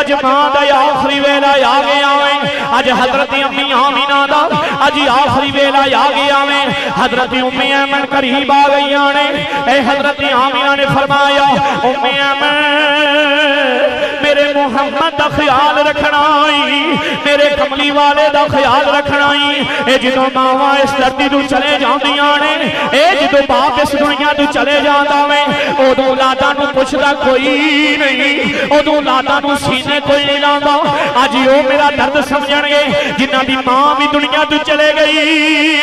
اج ماں دا آخری ویلا آ گیا میں اج حضرت امی آمینہ دا اج آخری ویلا آ گیا میں حضرت امی ایمن قریب آ گئی آنے اے حضرت آمینہ نے فرمایا، امی ایمن میرے محمد دا خیال رکھنا آئی، میرے کملی والے دا خیال رکھنا آئی۔ اے جدو ماما اس دردی تو چلے جان دیاں نے، اے جدو باپ اس دنیا تو چلے جان دا میں او دو لادا نو پوچھ کوئی نہیں۔ او دو لادا نو سینے کوئی نہیں لاندہ آجی او میرا درد سمجھن گے جنہ دی ماں بھی دنیا تو چلے گئی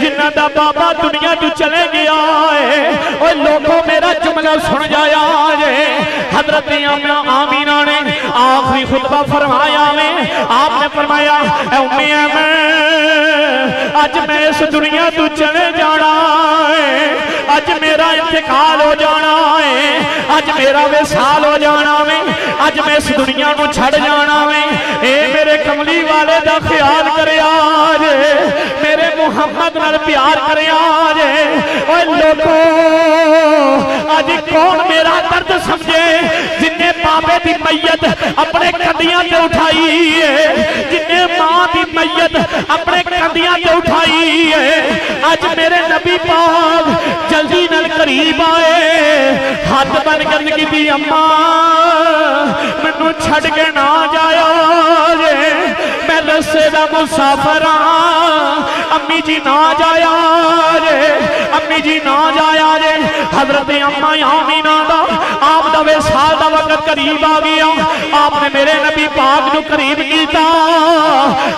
جنہ دا بابا دنیا تو چلے گیا ہے اوہ لوگوں میرا جملہ سن جایا ہے حضرت آمینہ نے آخری خطبہ فرمایا میں، آپ نے فرمایا، اے امی ایم آج میں اس دنیا تو چلے جانا ہے آج میرا انتقال ہو جانا ہے آج میرا ویسال ہو جانا ہے آج میں اس دنیا کو چھڑ جانا ہے اے میرے کملی والے دا خیال کرے آج، میرے محمد نر پیار کرے آج۔ اوہ لوگوں آج کون میرا درد سمجھے؟ جنہیں بابے دی میت اپنے کندیاں تے اٹھائی ہے، جنہیں ماں دی میت اپنے کندیاں تے اٹھائی ہے۔ آج میرے نبی پاک جلدی نل قریب آئے۔ ہاتھ بن کر کی دی اممہ منو چھڑ کے نہ جایا جے۔ مدرسے دا مسافر امی جی نہ جایا رے امی جی نہ جایا رے حضرت اممہ آمینہ دا۔ آپ دا ویسال دا وقت قریب آ گیا۔ آپ نے میرے نبی پاک نو قریب کیتا۔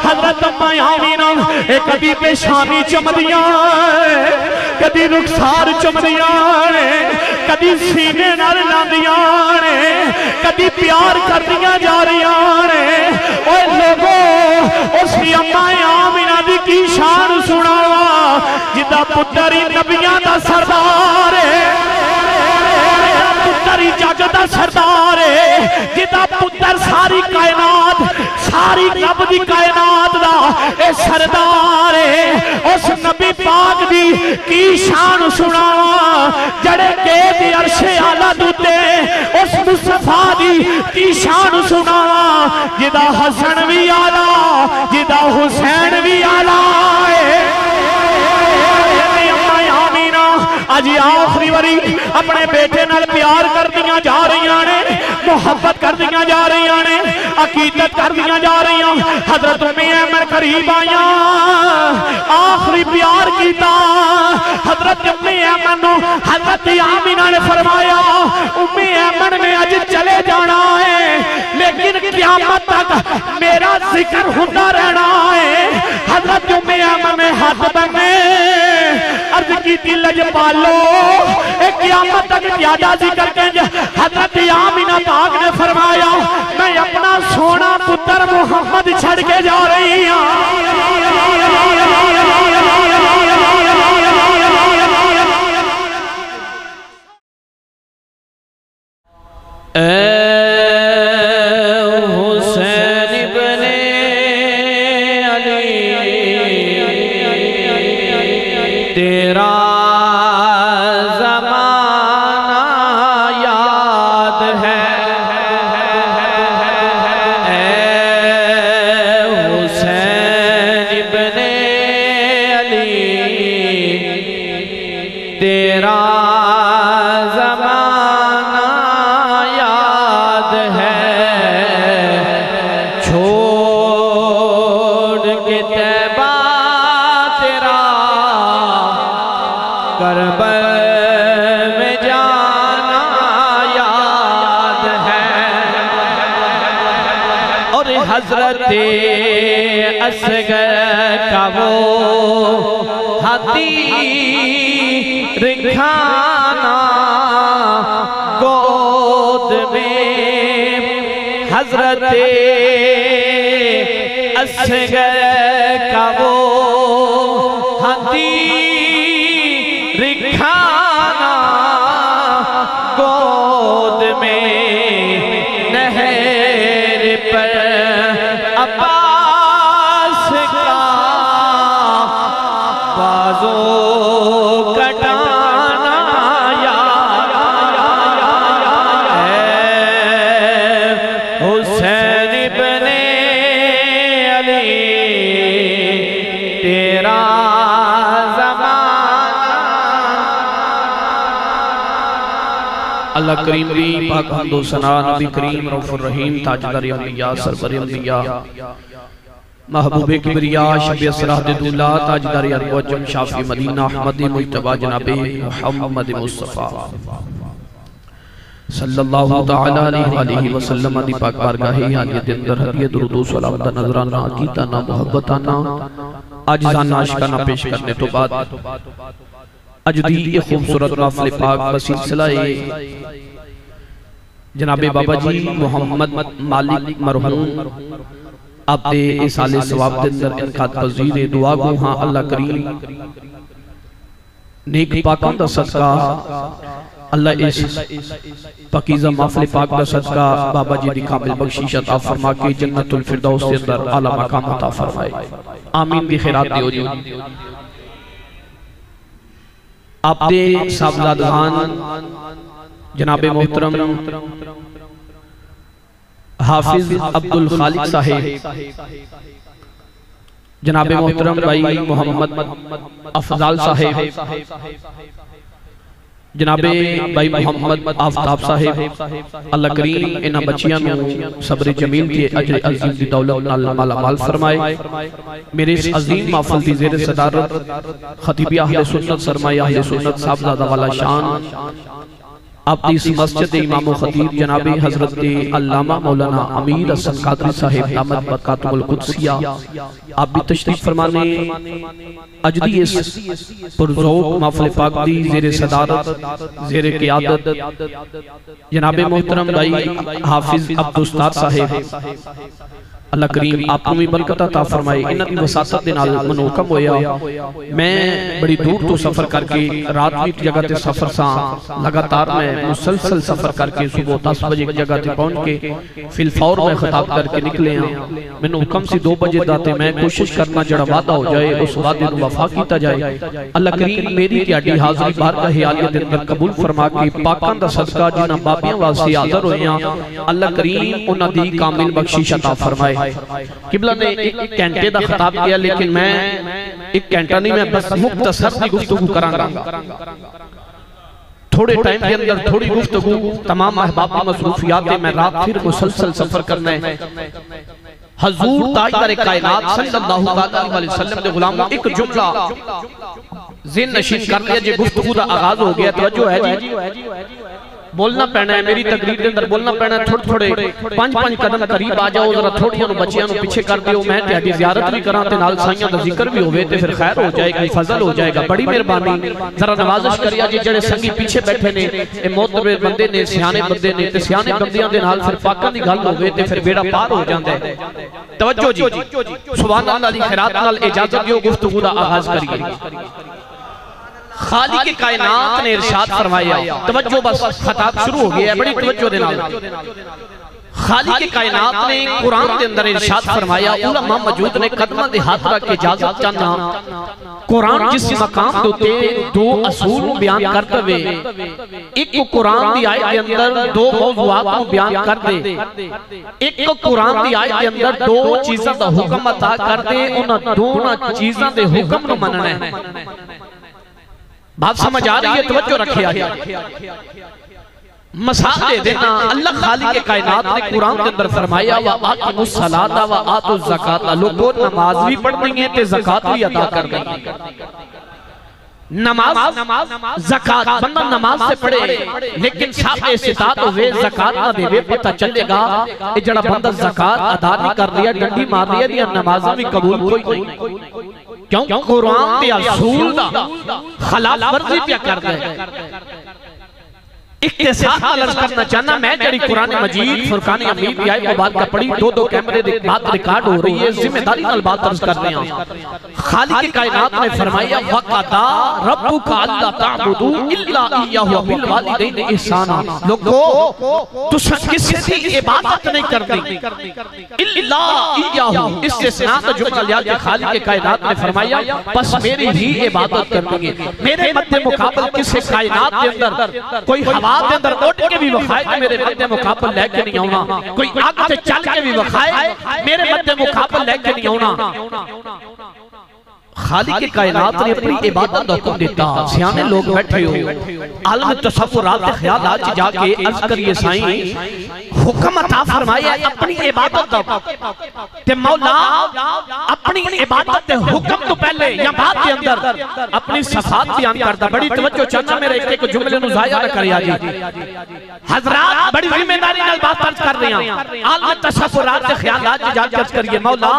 حضرت اممہ آمینہ ایک کبھی شامی چمدیاں۔ کدی رخسار چمدیاں کدی سینے نال لاندیاں کدی پیار کردیاں جا رہیاں اوے لوگو اس اممہ آمینہ دی کی شان سنا جدہ پتری نبیاں دا سردار پتری جگ دا سردار جدہ پتر ساری کائنات ساری رب دی کائنات دا، اے سردار اس نبی پاک دی کی شان سنا۔ جڑے کے دی عرش آلہ دوتے اس مصطفیٰ دی کی شان سنا۔ جی جدہ حسن بھی آلہ جدہ جی حسین بھی آلہ آج آخری وری اپنے بیٹے نال پیار کر دیا جا رہی آنے محبت کر دیا جا رہی آنے عقیدت کر دیا جا رہی آنے حضرت امی ایمن قریب آیا، آخری پیار کیتا۔ حضرت امی ایمن نو حضرت آمینہ نے فرمایا امی ایمن میں آج چلے جانا ہے، لیکن قیامت تک میرا ذکر ہوتا رہنا ہے۔ حضرت امی ایمن میں ہاتھ بنے عرض کی تھی لج پالو۔ ایک قیامت تک پیادہ ذکر کہیں حضرت آمینہ پاک نے فرمایا، میں اپنا سونا پتر محمد چھڑ کے جا رہی ہوں اے علی حضرت اصغر اللہ کریم دی پاک حمد و سنا نبی کریم رف الرحیم تاجدار انبیاء سربر انبیاء محبوب کبریاء شب اسرہ دولہ تاجدار ارواجم شافی مدینہ احمد مجتبہ جناب محمد مصطفیٰ صلی اللہ تعالیٰ علیہ وآلہ وسلم دی پاک بارگاہی حالیت اندر حدیت درود و سلام دا نظرانہ عقیدانہ محبتانہ آجزانہ عشقانہ پیش کرنے تو بعد اجدی یہ خوبصورت نافل پاک بسلسلہ جناب بابا جی محمد مالک مرحوم۔ آپ دے اس آلے سواب دے اندر انقاد پذیر دعا گو ہاں اللہ کریم۔ نیک پاکان دا صدقہ۔ اللہ اس پاکیزہ محفل پاک دا صدقہ بابا جی دی کامل بخشیش عطا فرما کے جنت الفردوس دے اندر اعلیٰ مقام عطا فرمائے۔ آمین۔ دی خیرات دیو جو آپ دے صاحبزاد جناب محترم حافظ عبدالخالق صاحب جناب محترم بھائی محمد افضال صاحب جناب بھائی محمد آفتاب صاحب اللہ کریم انہا بچیاں نو صبر جمیل کے عجر عظیم دی دولت نال مالا مال فرمائے میرے اس عظیم محفل دی زیر صدارت خطیبی اہل سنت سرمائی اہل سنت صاحبزادہ والا شان دی اس مسجد امام و خطیب جناب حضرت علامہ مولانا امیر حسن قادری صاحب دامت برکاتم القدسیہ۔ آپ بھی تشریف فرمانے۔ اجدی اس پرزوک محفل پاک دی زیر صدارت زیر قیادت۔ جناب محترم بھائی حافظ عبدالستار صاحب۔ اللہ کریم آپ کو بھی برکت عطا فرمائے۔ انہاں دی وساطت دے نال منوکم ہویا۔ میں بڑی دور تو سفر کر کے رات بھی جگہ تے سفر سا لگاتار میں مسلسل سفر کر کے صبح دس بجے جگہ تے پہنچ کے فی الفور میں خطاب کر کے نکلے ہیں میں نے حکم سی دو بجے داتے میں کوشش کرنا جڑا وعدہ ہو جائے، اس وعدے نو وفا کیتا جائے۔ اللہ کریم میری تیاڈی حاضری بار کا حیالیت اندر قبول فرما کے پاکان دا صدقہ جنہ بابیاں واسطے حاضر ہوئیاں اللہ کریم انہاں دی کامل بخشش عطا فرمائے۔ قبلہ نے ایک کینٹے دا خطاب کیا لیکن میں ایک کینٹا نہیں میں بس مختصر دی گفتگو کرانگا تھوڑے ٹائم کے اندر تھوڑی گفتگو تمام احباب مصروفیات میں رات پھر مسلسل سفر کرنا ہے حضور تاجدر کائنات صلی اللہ علیہ وسلم نے غلام ایک جملہ ذہن نشین کر لیا جے گفتگو دا آغاز ہو گیا توجہ ہے جی بولنا پہنا ہے میری تقریر دے اندر بولنا پہنا ہے تھوڑ تھوڑے پانچ پانچ قدم قریب آ جاؤ ذرا تھوڑیاں نو بچیاں نو پیچھے کر دیو میں تہاڈی زیارت بھی کراں تے نال سائیاں دا ذکر بھی ہوے تے پھر خیر ہو جائے گا فضل ہو جائے گا بڑی مہربانی۔ ذرا نوازش کریا جی جڑے سنگی پیچھے بیٹھے نے اے معتبر بندے نے سیانے بندے نے تے سیانے بندیاں دے نال پھر پاکاں دی گل ہوے تے پھر بیڑا پار ہو جاندا ہے۔ توجہ جی سبحان اللہ دی خیرات نال اجازت دیو گفتگو دا آغاز کریے۔ خالق کائنات نے ارشاد فرمایا توجہ بس خطاب شروع ہو گیا ہے بڑی توجہ دینا خالق کائنات نے قرآن کے اندر ارشاد فرمایا علماء موجود نے قدمہ دے ہاتھ رکھ کے جازت چاہنا قرآن جس مقام دوتے دو اصول بیان کرتے ہوئے ایک کو قرآن دی آئے کے اندر دو موضوعات کو بیان کر دے۔ ایک کو قرآن دی آئے کے اندر دو چیزیں دا حکم عطا کر دے۔ انہاں دونوں چیزیں دے حکم نو مننا ہے۔ بات سمجھ آ رہی ہے، توجہ رکھے آئے مثال دے دینا اللہ خالق کائنات نے قرآن کے اندر فرمایا وَآتُمُ الصَّلَاةَ وَآتُ الزَّكَاةَ لوگوں، نماز بھی پڑھ دیں تے زکاة بھی ادا کر دیں نماز زکاة بندہ نماز سے پڑھے، لیکن صاحب استطاعت ہوئے زکاة نہ دے پتہ چلے گا اے جڑا بندہ زکاة ادا نہیں کر لیا ڈنڈی مار لیا دیا نمازہ بھی قبول کوئی نہیں۔ کیوں؟ قرآن دیا سول دا خلاف ورزی پیا کر دے۔ اقتصاد کرنا چاہنا میں جڑی قرآن مجید فرقان امید بھی آئی کا پڑی دو دو کیمرے بات ریکارڈ ہو رہی ہے ذمہ داری نال بات کرنے ہیں خالق کائنات نے فرمایا وَقَدَا رَبُّكَ أَلَّا تَعْبُدُوا إِلَّا إِيَّهُ وَبِالْوَالِدَيْنِ إِحْسَانًا لوگو تو کسی عبادت نہیں کر إِلَّا إِيَّهُ اس جملہ لیا کہ خالق کائنات نے فرمایا پس میری ہی عبادت کر میرے مد مقابل کسی کائنات کے اندر کوئی ہوا آپ کے اندر اٹھ کے بھی وخائے میرے مدد مقابل لے کے نہیں ہونا کوئی آگ سے چل کے بھی وخائے میرے مدد مقابل لے کے نہیں ہونا خالق کائنات نے اپنی عبادت دا حکم دیتا سیانے لوگ بیٹھے ہو۔ عالم تصورات خیالات جا کے عرض کریے سائیں۔ حکم عطا فرمایا اپنی عبادت دا تے مولا اپنی عبادت دے حکم تو پہلے یا بعد دے اندر اپنی صفات بیان کرتا۔ بڑی توجہ چاہتا میرے ایک ایک جملے نو ضائع نہ کریا جی حضرات بڑی ذمہ داری نال بات عرض کر رہے ہیں۔ عالم تصورات خیالات جا کے عرض کریے۔ مولا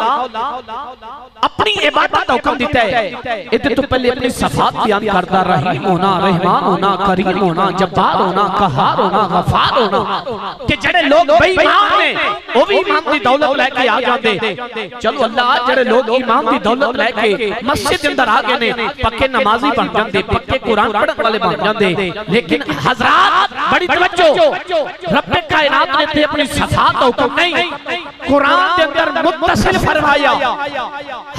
اپنی عبادت دا حکم ہے۔ ادھے تو پہلے اپنی صفات بیان کرتا رحیم ہونا، رحمان ہونا، کریم ہونا، جبار ہونا، قہار ہونا، غفار ہونا۔ کہ جڑے لوگ بھئی ایمان نے وہ بھی ایمان دی دولت لے کے آ جاندے۔ چلو اللہ، جڑے لوگ ایمان دی دولت لے کے مسجد اندر آ گئے نے، پکے نمازی بن جاندے، پکے قرآن پڑھن والے بن جاندے۔ لیکن حضرات، بڑی توجہ، رب کائنات نے تے اپنی صفات دا حکم نہیں۔ قرآن دے اندر متصل فرمایا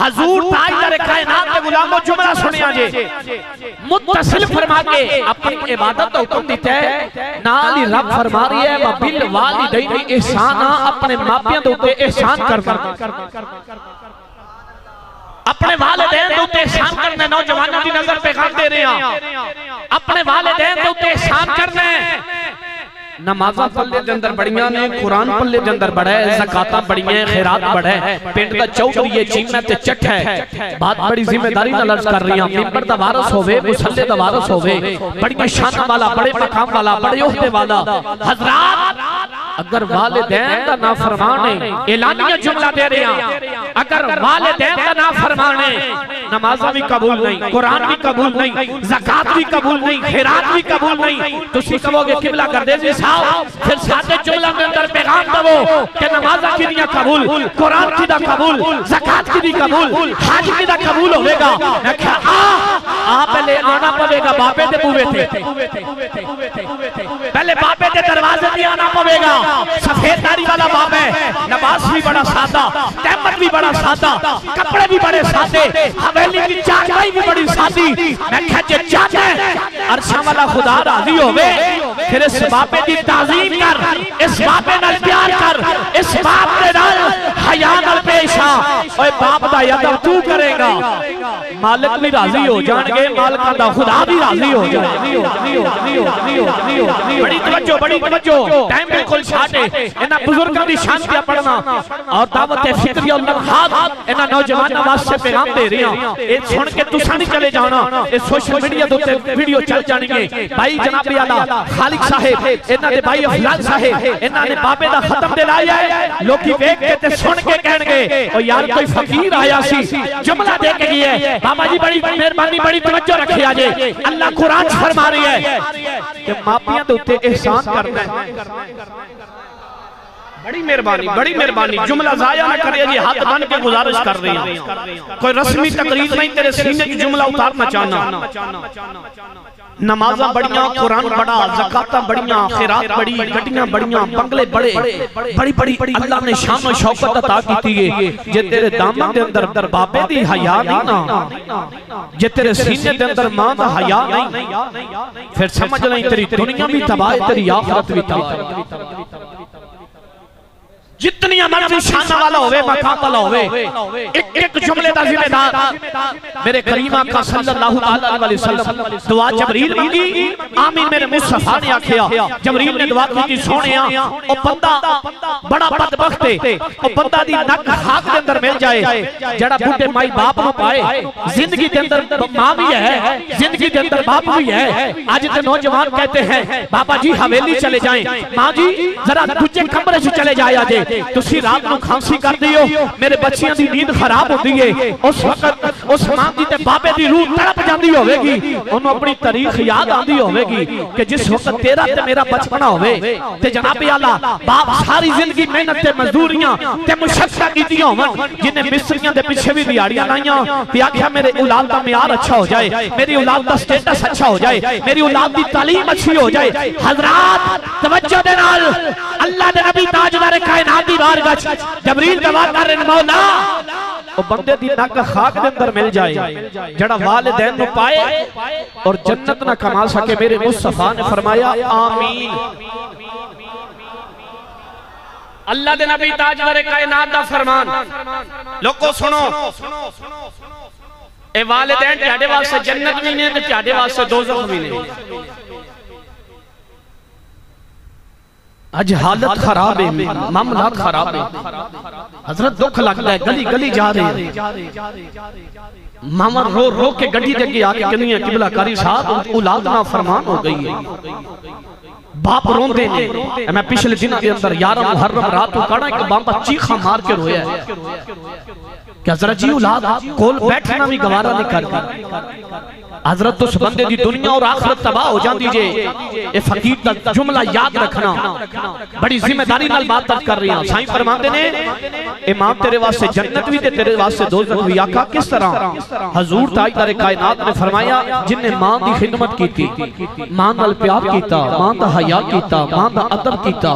حضور تاجدر کائنات کے غلاموں جملہ سنیا جے۔ متصل فرما کے اپنی عبادت کا حکم دیتا ہے۔ نالی رب فرما رہی ہے وَبِلْ وَالِدَيْنِ احسانا اپنے ماپیاں دوتے احسان کر کر اپنے والدین دوتے احسان کرنے نوجوانوں کی نظر پہ خان دے رہے ہیں۔ اپنے والدین دوتے احسان کرنے نمازہ پلے جندر بڑیاں نے قرآن پلے جندر بڑھا ہے زکاتہ بڑیاں خیرات بڑھا ہے پینٹ کا چوکڑی یہ چیمہ تے چٹ ہے بات بڑی ذمہ داری نہ لرز کر رہی ہیں ممبر دا وارس ہوئے مسلح دا وارس ہوئے بڑی شان والا بڑے مقام والا بڑے عہدے والا حضرات اگر والدین دا نافرمانے، اعلانیہ جملہ دے رہے ہیں۔ اگر والدین دا نافرمانے نمازہ بھی قبول نہیں، قرآن بھی قبول نہیں زکاة بھی قبول نہیں، خیرات بھی قبول نہیں۔ تو اسی کہو گے قبلہ کر دے جی صاحب، پھر ساتھے جملہ میں اندر پیغام دو کہ نمازہ کی دیا قبول، قرآن کی دا قبول زکاة کی دی قبول حاج کی دا قبول ہوئے گا۔ میں کہا، آہ پہلے آنا پوے گا، باپے دے پوے تھے پہلے باپے دے دروازے دی آنا پوے گا۔ سفید داری والا باپ ہے نماز بھی بڑا سادہ تیمت بھی بڑا سادہ کپڑے بھی بڑے سادے حویلی کی چاہتائی بھی بڑی سادی میں کہتے چاہتے ہیں عرشہ والا خدا راضی ہوئے پھر اس باپے دی تعظیم کر اس باپے نال پیار کر اس باپ نے نال حیاء نال پیشا اوہ باپ دا یادم تو کرے گا مالک بھی راضی ہو جان گے مالکہ دا خدا بھی راضی ہو جائے بڑی توجہ بڑی توجہ ٹائم بالکل چھاٹے انہا بزرگاں دی شان کیا پڑھنا اور دعوت فکری اور لمحات انہا نوجوانہ واسطے پیغام دے رہی ہیں اے سن کے تو سانی چلے جانا اے سوشل میڈیا دوتے ویڈیو چل جانی گے بھائی جناب یالا خالق صاحب انہا دے بھائی افلان صاحب انہا نے بابے دا ختم دے لایا ہے لوگی ویک کے تے سن کے کہن گے اور یار کوئی فقیر آیا سی جملہ دے کے گئی ہے بابا جی بڑی مہربانی بڑی توجہ رکھے آجے اللہ قرآن فرما رہی ہے کہ ماپیاں دوتے احسان کرنا ہے بڑی مہربانی بڑی مہربانی، جملہ ضائع نہ کرے جی ہاتھ بن کے گزارش کر رہی ہیں۔ کوئی رسمی تقریر نہیں، تیرے سینے کی جملہ اتارنا چاہنا۔ نمازہ بڑیاں، قرآن بڑا زکاتہ بڑیاں، خیرات بڑی گٹیاں بڑیاں، بنگلے بڑے۔ بڑی بڑی، اللہ نے شان و شوقت عطا کی تھی جے تیرے دامن دے اندر در بابے دی حیاء نہیں نا۔ جے تیرے سینے دے اندر ماں دا حیاء نہیں۔ پھر سمجھ لیں، تیری دنیا بھی تباہ تیری آخرت بھی تباہ جتنی مرضی شانہ والا ہوئے مقام والا ہوئے ایک ایک جملے دا ذمہ دار۔ میرے کریم آقا صلی اللہ علیہ وسلم دعا جبریل مانگی۔ آمین میرے مصطفیٰ نے آکھیا۔ جبریل نے دعا کی تھی سونے آ۔ او بندہ بڑا بدبخت ہے۔ او بندہ دی نک خاک دے اندر مل جائے۔ جڑا بھوٹے مائی باپ نو پائے۔ زندگی دے اندر ماں بھی ہے۔ زندگی دے اندر باپ بھی ہے۔ آج تے نوجوان کہتے ہیں بابا جی حویلی چلے جائیں۔ ماں جی ذرا دجے کمرے سے چلے جائے آجے تسی رات نو کھانسی کر دیو، میرے بچیاں دی نیند خراب ہوتی ہے۔ اس وقت اس ماں دی تے بابے دی روح تڑپ جاندی ہوئے گی انہوں اپنی تاریخ یاد آندی ہوئے گی کہ جس وقت تیرا تے میرا بچپنا ہوئے تے جناب اللہ باپ ساری زندگی محنت تے مزدوریاں تے مشکہ کی دیا ہوں جنہیں مصریاں دے پیچھے بھی دیاریاں لائیاں۔ تے آکھیا، میرے اولاد دا میار اچھا ہو جائے، میری اولاد دا سٹیٹس اچھا ہو جائے، میری اولاد دی تعلیم اچھی ہو جائے۔ حضرات، توجہ دے نال، اللہ دے نبی تاجدار کائنات دی بار گچ جبریل دعا کر رہے مولا، او بندے دی نک خاک دے اندر مل جائے، جڑا والدین نو پائے اور جنت نہ کما سکے، میرے مصطفیٰ نے فرمایا، آمین۔ اللہ دے نبی تاجدار کائنات دا فرمان۔ لوگو سنو، اے والدین تیاڈے واسطے جنت بھی نے تے تیاڈے واسطے دوزخ بھی نے اج حالت خراب ہے معاملات خراب ہے۔ حضرت دکھ لگتا ہے، گلی گلی جا رہے ہیں ماما رو رو کے گڑی دے کے کنی ہے قبلہ کاری صاحب اولاد نہ فرمان ہو گئی ہے۔ باپ رون دے نے میں پچھلے دن کے اندر یارہ محرم رات کو کڑا ایک بامبا چیخا مار کے رویا ہے۔ کہ حضرت جی اولاد کول بیٹھنا بھی گوارا نہیں کرتی حضرت اس بندے دی دنیا اور آخرت تباہ ہو جان دیجیے اے فقیر تا جملہ یاد رکھنا۔ بڑی ذمہ داری نال بات تک کر رہی ہیں سائیں فرمان دینے امام تیرے واسطے جنت بھی تے تیرے واسطے دوزخ بھی۔ آقا کس طرح؟ حضور تائی تارے کائنات نے فرمایا، جن نے ماں دی خدمت کی تھی ماں نال پیار کیتا، ماں دا حیاء کیتا، ماں دا عدب کیتا۔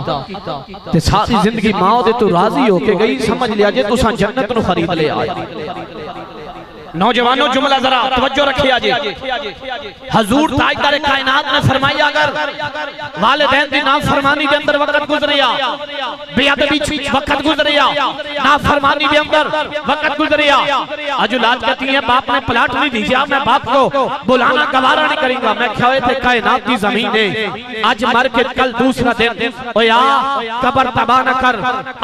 تے ساری زندگی ماں دے تو راضی ہو کے گئی، سمجھ لیا جے تو ساں جنت نو خرید لے آئے۔ نوجوانوں جملہ ذرا توجہ رکھیا جی حضور تاجدار کائنات نے فرمایا، اگر والدین دی نام فرمانی دے اندر وقت گزریا بیاد بیچ وقت گزریا نام فرمانی دے اندر وقت گزریا اجولاد کہتی ہیں، باپ نے پلاٹ نہیں دیجیا میں باپ کو بلانا گوارا نہیں کریں گا، میں کھوئے تھے کائنات دی زمین ہے آج مر کے کل دوسرا دن، او یا قبر تباہ نہ کر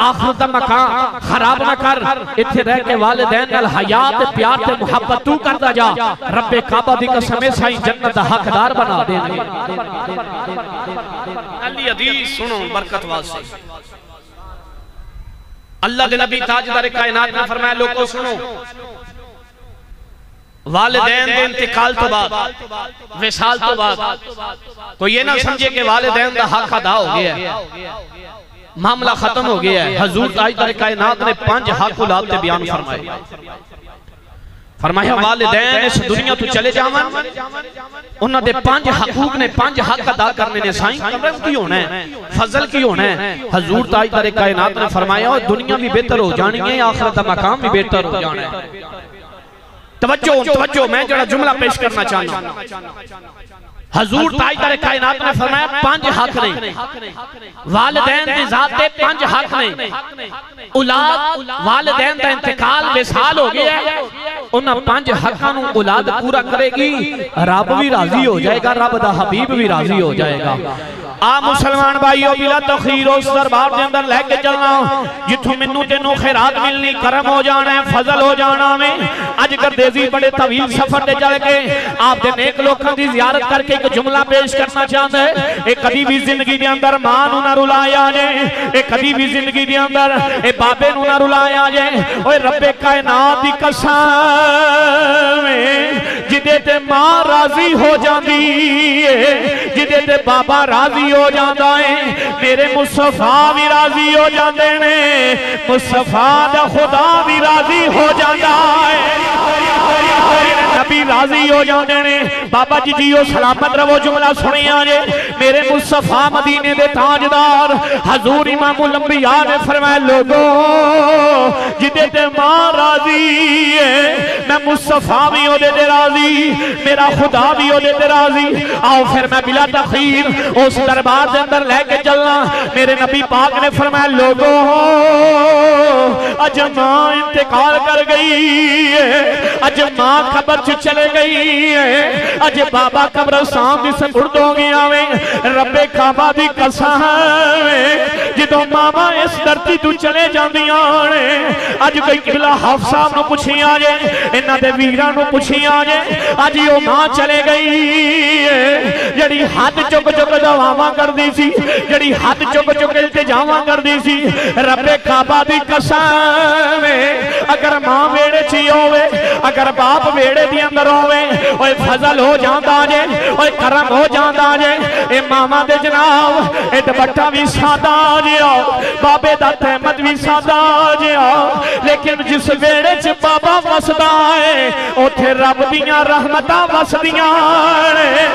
آخر دم مکان خراب نہ کر۔ اتھے رہ کے والدین الحیات پیار تے محبت تو کرتا جا۔ رب کعبہ دی قسمیں سائیں جنت حقدار بنا دے۔ علی حدیث سنو، برکت واسے اللہ دے نبی تاجدار کائنات نے فرمایا لوگوں سنو، والدین دے انتقال تو بعد، وصال تو بعد، کوئی یہ نہ سمجھے کہ والدین دا حق ادا ہو گیا ہے۔ معاملہ ختم ہو گیا ہے۔ حضور تاجدار کائنات نے پانچ حق اولاد تے بیان فرمائے۔ فرمایا والدین اس دنیا تو چلے جاون؟ انہاں دے پانچ حقوق نے پانچ حق ادا کرنے نے سائیں۔ کرم کی ہونا ہے فضل کی ہونا ہے۔ حضور تاجدار کائنات نے فرمایا دنیا بھی بہتر ہو جانی ہے آخرت مقام بھی بہتر ہو جانا ہے۔ توجہ توجہ میں جڑا جملہ پیش کرنا چاہنا حضور تاجدار کائنات نے فرمایا پانچ حق نہیں والدین دی ذات دے پانچ حق نہیں اولاد والدین دا انتقال وصال ہو گیا ہے۔ انہاں پانچ حقاں نو اولاد پورا کرے گی۔ رب بھی راضی ہو جائے گا رب دا حبیب بھی راضی ہو جائے گا۔ آ مسلمان بھائیو بلا تخیر اس دربار دے اندر لے کے چلنا۔ جتھو منو تینو خیرات ملنی کرم ہو جانا ہے فضل ہو جانا میں اج کر دیزی بڑے طویل سفر دے چل کے آپ دے نیک لوکاں دی زیارت کر کے ایک جملہ پیش کرنا چاہتا ہے۔ ایک قدیبی زندگی دے اندر ماں نو نہ رلایا جائے۔ ایک قدیبی زندگی دے اندر اے بابے نو نہ رلایا جائے۔ اوے رب کائنات دی قسم جدے تے ماں راضی ہو جاندی ہے۔ جدے تے بابا راضی ہو جاندہ ہے۔ میرے مصطفیٰ بھی راضی ہو جاندے نے۔ مصطفیٰ دا خدا بھی راضی ہو جاندہ ہے۔ نبی راضی ہو جاندے نے۔ بابا جی جیو سلامت رو جملہ سنی آجے میرے مصطفیٰ مدینے دے تاجدار، حضور امام الانبیاء نے فرمائے لوگو، جدے تے ماں راضی ہے، میں مصطفیٰ بھی ہو دے دے راضی، میرا خدا بھی ہو دے دے راضی۔ آؤ پھر میں بلا تخیر اس دربار دے اندر لے کے چلنا۔ میرے نبی پاک نے فرمایا، لوگو، اج ماں انتقال کر گئی ہے۔ اج ماں خبر چ چلے گئی ہے۔ اج بابا قبرستان دی سپرد ہو گیا میں رب کعبہ دی قسم جدوں ماما اس دھرتی تو چلے جاندیاں نے، اج کوئی قبلہ حافظ صاحب نو پوچھی آ جائے انہاں دے ویراں نو پوچھی آ جائے اج او ماں چلے گئی ہے۔ جڑی ہاتھ چک چک دعواں کردی سی، جڑی ہاتھ چک چک التجاواں کردی سی رب کعبہ دی قسم اگر ماں ویڑے چی ہوے اگر باپ ویڑے دی اندر ہوئے اوے فضل ہو جاندا جے اوے کرم ہو جاندا جے۔ اے ماما دے جناب، اے دپٹا بھی سادہ جے آؤ بابے دا تحمد بھی سادہ جے آؤ لیکن جس ویڑے چ بابا وسدہ ہے، اوتھے رب دیاں رحمتہ وسدیاں نے۔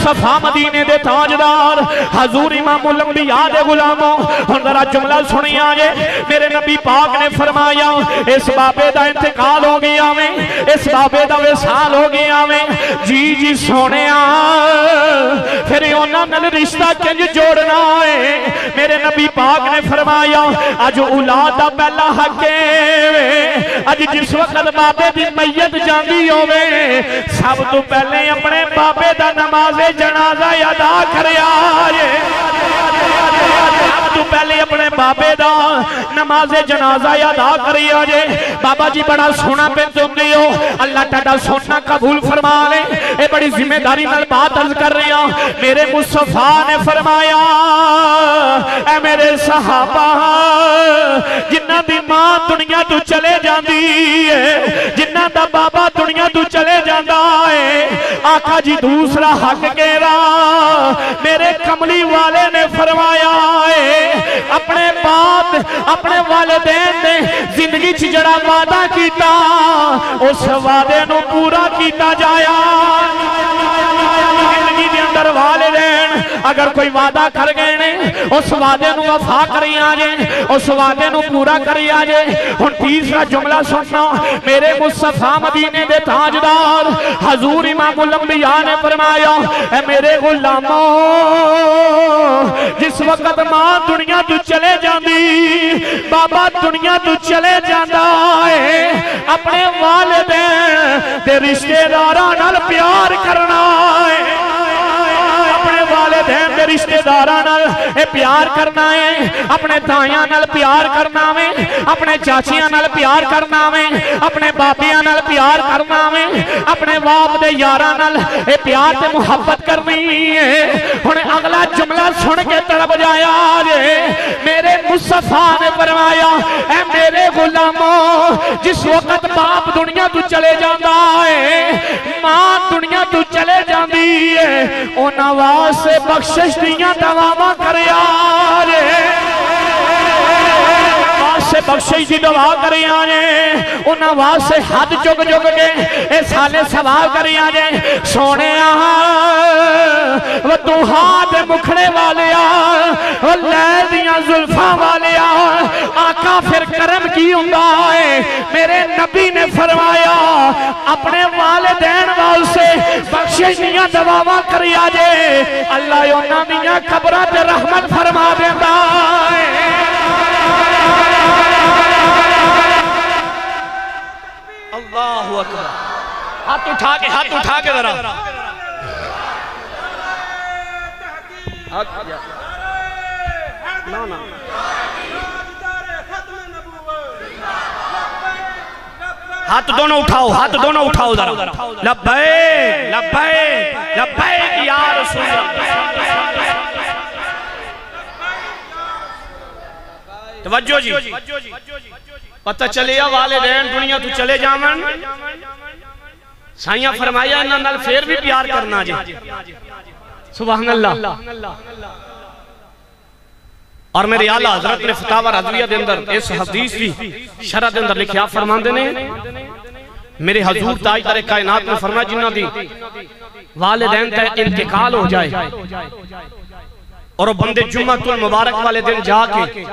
مصطفیٰ مدینے دے تاجدار، حضور امام الانبیاء دے غلاموں، ہن ذرا جملہ سنی آجے میرے نبی پاک نے فرمایا، اس بابے دا انتقال ہو گیا میں، اس بابے دا وصال ہو گیا میں۔ جی جی سونے آ پھر اونا نل رشتہ کنج جوڑنا ہے۔ میرے نبی پاک نے فرمایا اج اولاد دا پہلا حق ہے۔ اج جس وقت بابے دی میت جاندی ہوے سب تو پہلے اپنے بابے دا نماز جنازہ ادا کریا جے تو پہلے اپنے بابے دا نماز جنازہ ادا کریا جے۔ بابا جی بڑا سونا پہ تم دیو اللہ ٹاڈا سونا قبول فرما لے اے بڑی ذمہ داری نال بات عرض کر رہی ہوں میرے مصطفیٰ نے فرمایا، اے میرے صحابہ جنہ دی ماں دنیا تو چلے جاندی ہے جنہ دا بابا دنیا تو چلے جاندہ ہے، آقا جی دوسرا حق کہہ میرے کملی والے نے فرمایا ہے اپنے باپ، اپنے والدین نے زندگی چھ جڑا وعدہ کیتا، اس وعدے نو پورا کیتا جایا۔ اگر کوئی وعدہ کر گئے نے، اس وعدے نو وفا کری آجے اس وعدے نو پورا کری آجے ہن تیسرا جملہ سننا، میرے مصطفیٰ مدینے دے تاجدار حضور امام الانبیاء نے فرمایا، اے میرے غلاموں جس وقت ماں دنیا تو چلے جاندی، بابا دنیا تو چلے جاندہ ہے، اپنے والدین دے رشتہ داران نال پیار کرنا ہے۔ والدین دے رشتہ داران نال اے پیار کرنا ہے، اپنے دائیاں نال پیار کرنا ہے اپنے چاچیاں نال پیار کرنا ہے اپنے باپیاں نال پیار کرنا ہے اپنے باپ دے یاراں نال اے پیار تے محبت کرنی ہے۔ ہن اگلا جملہ سن کے تڑپ جایا جے، میرے مصطفیٰ نے فرمایا، اے میرے غلاموں جس وقت باپ دنیا تو چلے جاندہ ہے، ماں دنیا تو چلے جاندی ہے او نواز سے بخشش دیاں دواما کرے آرے۔ سے بخشش دی دعا کری آنے ان آواز سے حد چک چک کے اے سالے سوال کری آنے سونے آہاں وہ دوہاد مکھڑے والے آہاں وہ لے دیاں ظلفاں والے آہاں آقا پھر کرم کی ہونگا ہے؟ میرے نبی نے فرمایا، اپنے والدین وال سے بخشش دیاں دعا کری آجے اللہ یونا دیاں قبرات رحمت فرما دیتا ہے۔ اللہ اکبر ہاتھ اٹھا کے ہاتھ اٹھا کے ذرا۔ ہاتھ دونوں اٹھاؤ ہاتھ دونوں اٹھاؤ ذرا۔ لبیک لبیک لبیک یا رسول اللہ۔ توجہ جی۔ پتہ چلیا والدین دنیا تو چلے جامن سائیاں فرمایا انہاں نال پھر بھی پیار کرنا جی۔ سبحان اللہ اور میرے آلہ حضرت نے فتاوہ رضویہ دے اندر اس حدیث بھی شرح دے اندر لکھیا فرمان دینے میرے حضور تاج در کائنات میں فرمایا جنہ دی والدین تے انتقال ہو جائے اور بندے جمعہ المبارک والے دن جا کے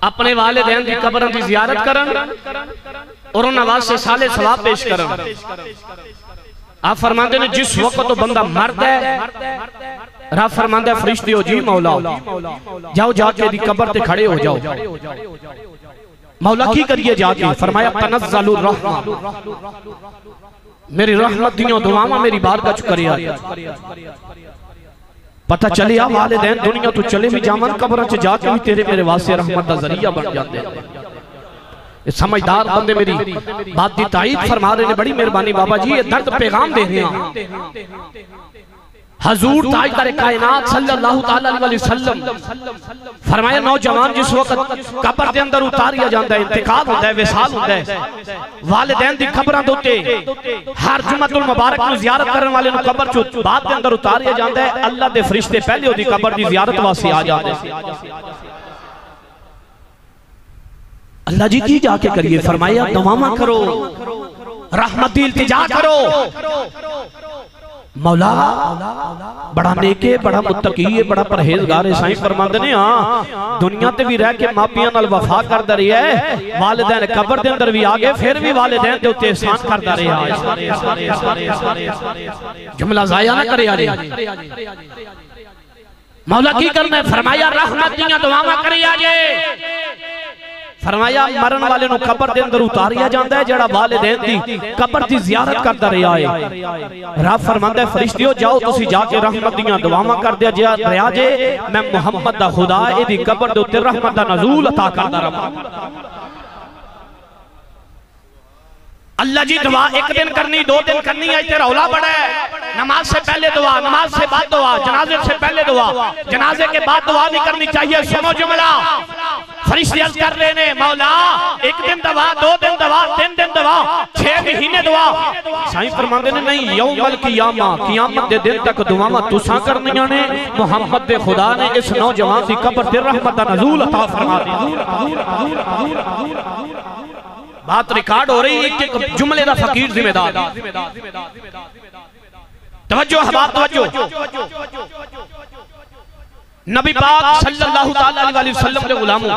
اپنے والدین دی قبرن دی زیارت کرن اور ان آواز سے سالے ثواب پیش کرن۔ آپ فرماندے نے جس وقت تو بندہ مرد ہے، رب فرماندے فرشتی ہو جی مولا۔ جاؤ جا کے دی قبر تے کھڑے ہو جاؤ۔ مولا کی کریے جا کے فرمایا، تنزل الرحمہ میری رحمت دیوں دعاما میری بار کا چکریا پتہ چلے آ والدین دنیا تو چلے بھی جامن قبرن چے جا کے بھی تیرے میرے واسے رحمت دا ذریعہ بن جاتے ہیں۔ سمجھدار بندے میری بات دی تائید فرما رہے نے بڑی مہربانی بابا جی یہ درد پیغام دے رہے ہیں۔ حضور تاجدار کائنات صلی اللہ علیہ وسلم فرمایا نوجوان جس وقت قبر دے اندر اتاریا جاندہ ہے انتقال ہوتا ہے وصال ہوتا ہے والدین دی قبران دوتے ہر جمعت المبارک میں زیارت کرنے والے نو قبر چو بعد دے اندر اتاریا جاندہ ہے اللہ دے فرشتے پہلے ہو دی قبر دی زیارت واسی آ جاندے۔ اللہ جی کی جا کے کریے؟ فرمایا دواما کرو رحمت دی التجا کرو۔ مولا، بڑا نیکے بڑا متقی بڑا پرہیزگار ہے، سائیں فرماندے ہاں۔ دنیا تے بھی رہ کے ماپیاں نال وفا کردا رہیا ہے۔ والدین قبر دے اندر بھی آگے پھر بھی والدین دے اوتے احسان کردا رہیا ہے۔ جملہ ضائع نہ کرے آ مولا، کی کرنا ہے؟ فرمایا، رحمت دیاں دعاواں کرے آ فرمایا مرن والے نو قبر دے اندر اتاریا جاندا ہے جڑا والدین دی قبر دی زیارت کردا رہیا ہے۔ رب فرماندا ہے، فرشتیو، جاؤ تسی جا کے رحمت دیاں دعاواں کر دیا جے رہیا جے، میں محمد دا خدا اے دی قبر دے اوتے رحمت دا نزول عطا کردا رہا اللہ جی دعا ایک دن کرنی، دو دن کرنی ہے تیرا اولا بڑا ہے۔ نماز سے پہلے دعا، نماز سے بعد دعا، جنازے سے پہلے دعا۔ جنازے کے بعد دعا نہیں کرنی چاہیے، سنو جملہ۔ فرشتی عرض کر رہے نے مولا، ایک دن دعا دو دن دعا تین دن دعا چھ مہینے دعا سائیں فرماندے نے، نہیں، یوم القیامہ، قیامت دے دن تک دعاواں تساں کرنیاں نے۔ محمد دے خدا نے اس نوجوان دی قبر تے رحمت نزول عطا فرما دی بات ریکارڈ ہو رہی ایک ایک جملے دا فقیر ذمہ دار۔ توجہ حباب توجہ۔ نبی پاک صلی اللہ علیہ وسلم کے غلاموں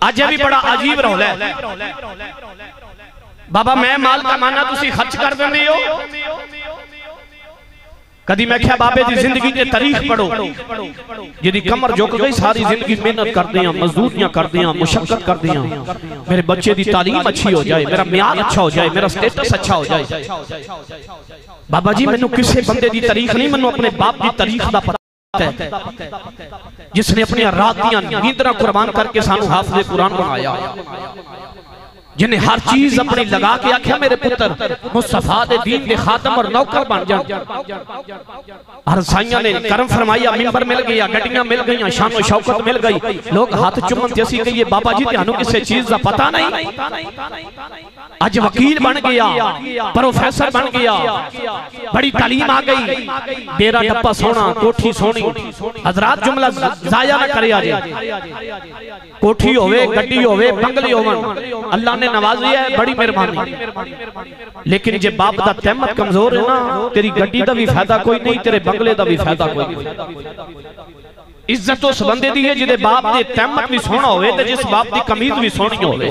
آج بھی بڑا عجیب رہا ہے۔ بابا میں مال کمانا تسی خرچ کر دیں دیو کدی میں کہا بابے دی زندگی تے تاریخ پڑھو۔ جدی کمر جو گئی ساری زندگی محنت کر دیاں مزدوریاں کر دیاں مشقت کر دیاں میرے بچے دی تعلیم اچھی ہو جائے میرا میاد اچھا ہو جائے میرا سٹیٹس اچھا ہو جائے۔ بابا جی میں نو کسے بندے دی تاریخ نہیں میں نو اپنے باپ دی تاریخ دا پتہ جس نے اپنی راتیاں نیندرہ قربان کر کے سانو حافظ قرآن بنایا۔ جنہیں ہر چیز اپنی لگا کے آکھیا میرے پتر مصطفیٰ دے دین دے خاتم اور نوکر بن جان۔ ہر سائیاں نے کرم فرمایا ممبر مل گیا گھٹیاں مل گئیاں شان و شوکت مل گئی۔ لوگ ہاتھ چمن جیسی کہ یہ بابا جی تیانو کسے چیز دا پتا نہیں۔ آج وکیل بن گیا پروفیسر بن گیا بڑی تعلیم آ گئی۔ ڈیرہ ڈپا سونا کوٹھی سونی۔ حضرات جملہ ضائع نہ کرے آجے کوٹھی ہوئے گھٹی ہوئے بنگلی ہوئے اللہ نے نوازی ہے بڑی مہربانی۔ لیکن جے باپ دا تحمت کمزور ہے نا تیری گھٹی دا بھی فائدہ کوئی نہیں تیرے بنگلے دا بھی فائدہ کوئی نہیں۔ عزت اس بندے دی ہے جدے باپ دے تحمت بھی سونا ہوئے تے جس باپ دی کمید بھی سونی ہوئے۔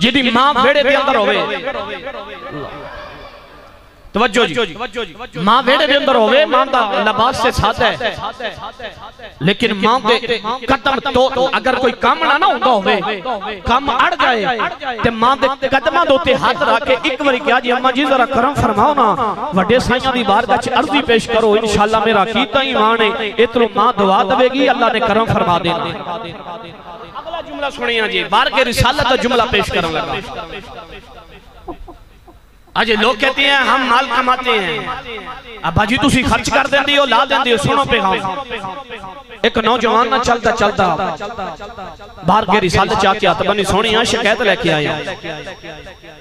جدی ماں بھیڑے دے اندر ہوئے۔ توجہ جی۔ ماں بیڑے دے اندر ہوئے ماں دا لباس سے ساتھ ہے۔ لیکن ماں دے قدم تو اگر کوئی کام نہ نہ ہوگا ہوئے کام اڑ جائے تے ماں دے قدمہ دوتے ہاتھ رکھے ایک بری کیا جی اماں جی ذرا کرم فرماؤ نا۔ وڈے سائیاں دی بار گچ عرضی پیش کرو انشاءاللہ میرا کیتا ہی ماں نے اتلو ماں دعا دوے گی اللہ نے کرم فرما دینا اگلا جملہ سنیاں جی بار کے رسالت جملہ پیش کروں گا۔ آجے لوگ کہتے ہیں ہم مال کماتے ہیں۔ ابا جی تسی خرچ کر دیں دیو لا دیں دیو سنو پہ ہاں ایک نوجوان نہ چلتا چلتا بار کے رسالت چاہ کے آتا بنی سونی ہاں شکایت لے کے آیا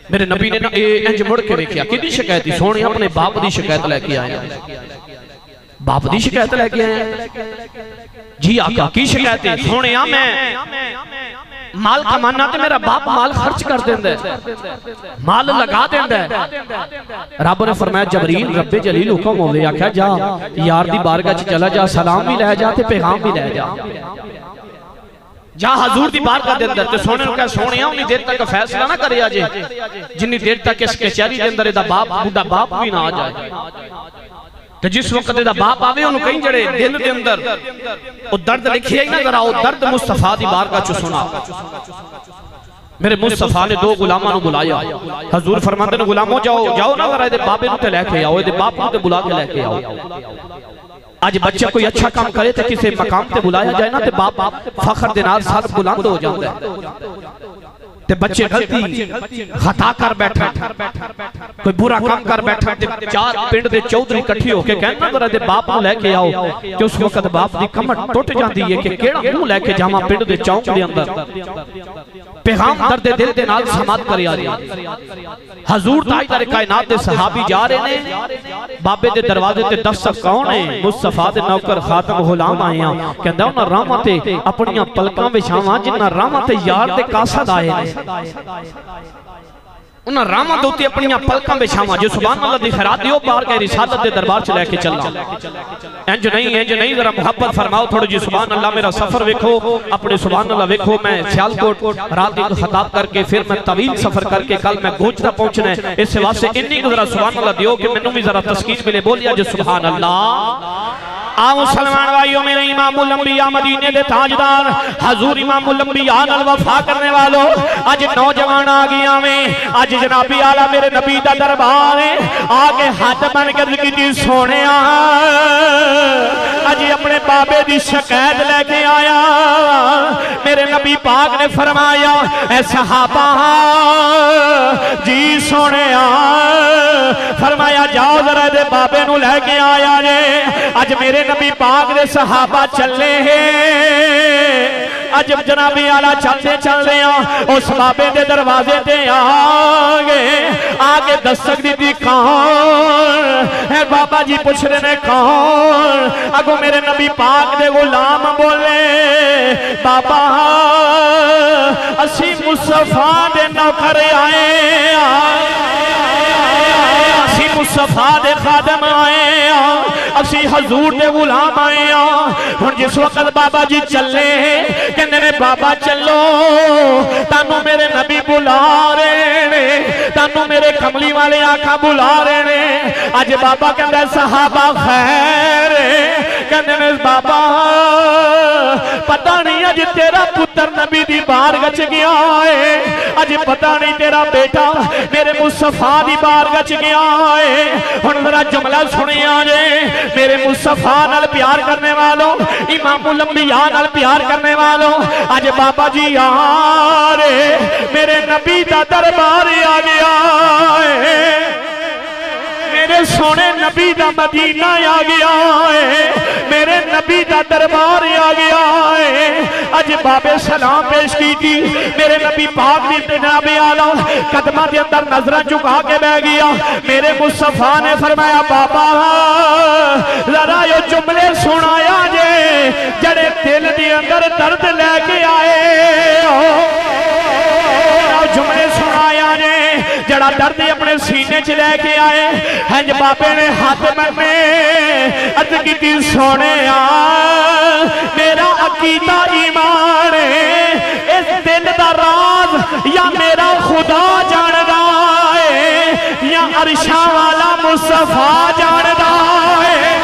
میرے نبی نے انج مڑ کے رکھیا کدی شکایت تھی سونی اپنے باپ دی شکایت لے کے آیا باپ دی شکایت لے کے آیا جی آقا، کی شکایت ہے؟ سونے میں۔ مال کمانا تے میرا باپ مال خرچ کر دیں دے مال لگا دیں دے رب نے فرمایا، جبریل رب جلیل حکم ہو گیا کیا جا، یار دی بارگاہ چلا جا، سلام بھی لے جا تے پیغام بھی لے جا۔ جا، حضور دی بارگاہ دے اندر تے سونے نو کہا سونے ہاں انہی دیر تک فیصلہ نہ کرے آجے جنہی دیر تک اس کچھاری دے اندر دا باپ بڑا باپ بھی نہ آ جائے۔ تو جس وقت دا باپ آوے انہوں کہیں جڑے دل دے اندر او درد لکھی ہے نہ ذرا او درد مصطفیٰ دی بار کا چو سنا۔ میرے مصطفیٰ نے دو غلامہ نو بلایا۔ حضور فرماتے نے غلاموں جاؤ جاؤ نہ ذرا دے باپے نو تے لے کے آؤ دے باپ نو تے بلا کے لے کے آؤ۔ آج بچے کوئی اچھا کام کرے تے کسے مقام تے بلایا جائے نا تے باپ فخر دینار ساتھ بلند ہو جاؤں ہے۔ تے بچے غلطی خطا کر بیٹھا کوئی برا کام کر بیٹھا تے چار پنڈ دے چودری کٹھی ہو کے کہنا ذرا دے باپ نو لے کے آؤ کہ اس وقت باپ دی کمٹ ٹوٹ جاندی ہے کہ کیڑا منہ لے کے جاواں پنڈ دے چوک دے اندر۔ پیغام درد دل دے نال سماعت کرے آ حضور تاجدار کائنات دے صحابی جا رہے نے بابے دے دروازے تے دستک کون ہے؟ مصطفیٰ دے نوکر خاتم غلام آئے ہیں۔ کہندا انہاں راہاں تے اپنیاں پلکاں وچھاواں جنہاں راہاں تے یار دے قاصد آئے نے انہاں راما دوتے اپنی پلکاں بچھاواں جو سبحان اللہ دی خیرات دیو، بار کے رسالت دے دربار چلے کے چلنا۔ انج نہیں انج نہیں، ذرا محبت فرماؤ تھوڑی جی سبحان اللہ، میرا سفر ویکھو، اپنے سبحان اللہ ویکھو، میں سیال کوٹ رات دی خطاب کر کے پھر میں طویل سفر کر کے کل میں گوچتا پہنچنا ہے۔ اس سے واسطے انی کو ذرا سبحان اللہ دیو کہ میں بھی ذرا تسکین ملے، بولیا جو سبحان اللہ۔ آؤ سلمان وائیوں میرے امام الانبیاء مدینے دے تاجدار، حضور امام الانبیاء نال وفا کرنے والو آج نوجوان آگیا میں آج جنابی آلہ میرے نبی دا دربار ہے آگے ہاتھ بن کے ذکی دی سونے اپنے بابے دی شکایت لے کے آیا میرے نبی پاک نے فرمایا اے صحابہ جی سونے فرمایا جاؤ ذرا دے بابے نو لے کے آیا جے اج میرے نبی پاک دے صحابہ چلے ہیں عجب جنابی آلہ چلتے چل رہے ہیں اس بابے دے دروازے دے آگے آگے دستک دی دی کون اے بابا جی پوچھ رہے نے کون اگو میرے نبی پاک دے غلام بولے بابا اسی مصفہ دے نوکر آئے اسی مصفہ دے خادم آئے آن اسی حضور دے غلام آئے آن ہن جس وقت بابا جی چلے کہنے نے بابا چلو تانو میرے نبی بلا رہے نے تانو میرے کملی والے آقا بلا رہے نے۔ آج بابا کہنے صحابہ خیر کہنے نے بابا پتہ نہیں آج تیرا پتر نبی دی بار گچ گیا ہے۔ آج پتہ نہیں تیرا بیٹا میرے مصفہ دی بار گچ گیا ہے۔ ہن ذرا جملہ سنے آجے میرے مصفہ نال پیار کرنے والوں، امام الانبیاء نال پیار کرنے والوں۔ آج بابا جی آرے میرے نبی دا دربار آ گیا ہے۔ میرے سونے نبی دا مدینہ آ گیا ہے۔ میرے نبی دا دربار آ گیا ہے۔ اج بابے سلام پیش کی تھی میرے نبی پاک دی جناب آلہ قدمہ دے اندر نظرہ چکا کے بہ گیا۔ میرے مصطفیٰ نے فرمایا، بابا، ذرا یہ جملے سنایا جے، جڑے دل دی اندر درد لے کے آئے۔ جملے جڑا درد اپنے سینے چ لے کے آئے ہنج بابے نے ہاتھ میں ارد کی سونے آ میرا عقیدہ ایمان اس دل دا راز یا میرا خدا جان ہے یا عرشہ والا مصطفیٰ جان ہے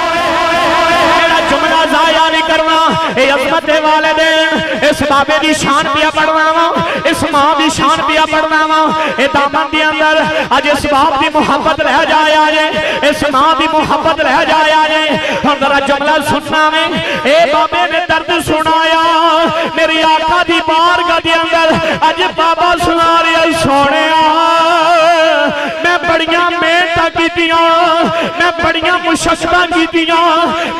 جملہ ضائع نہیں کرنا اے عظمت والدین اس بابے دی شان پیا پڑھنا اس ماں دی شان پیا پڑھنا وا اے دامن دی اندر اج اس باپ دی محبت رہ جائے آجے اس ماں دی محبت رہ جائے آجے ہن ذرا جملہ سننا میں اے بابے نے درد سنایا۔ میری آقا دی بارگاہ دی اندر اج بابا سنا رہا سونے بڑیاں مشقتاں کیتیاں۔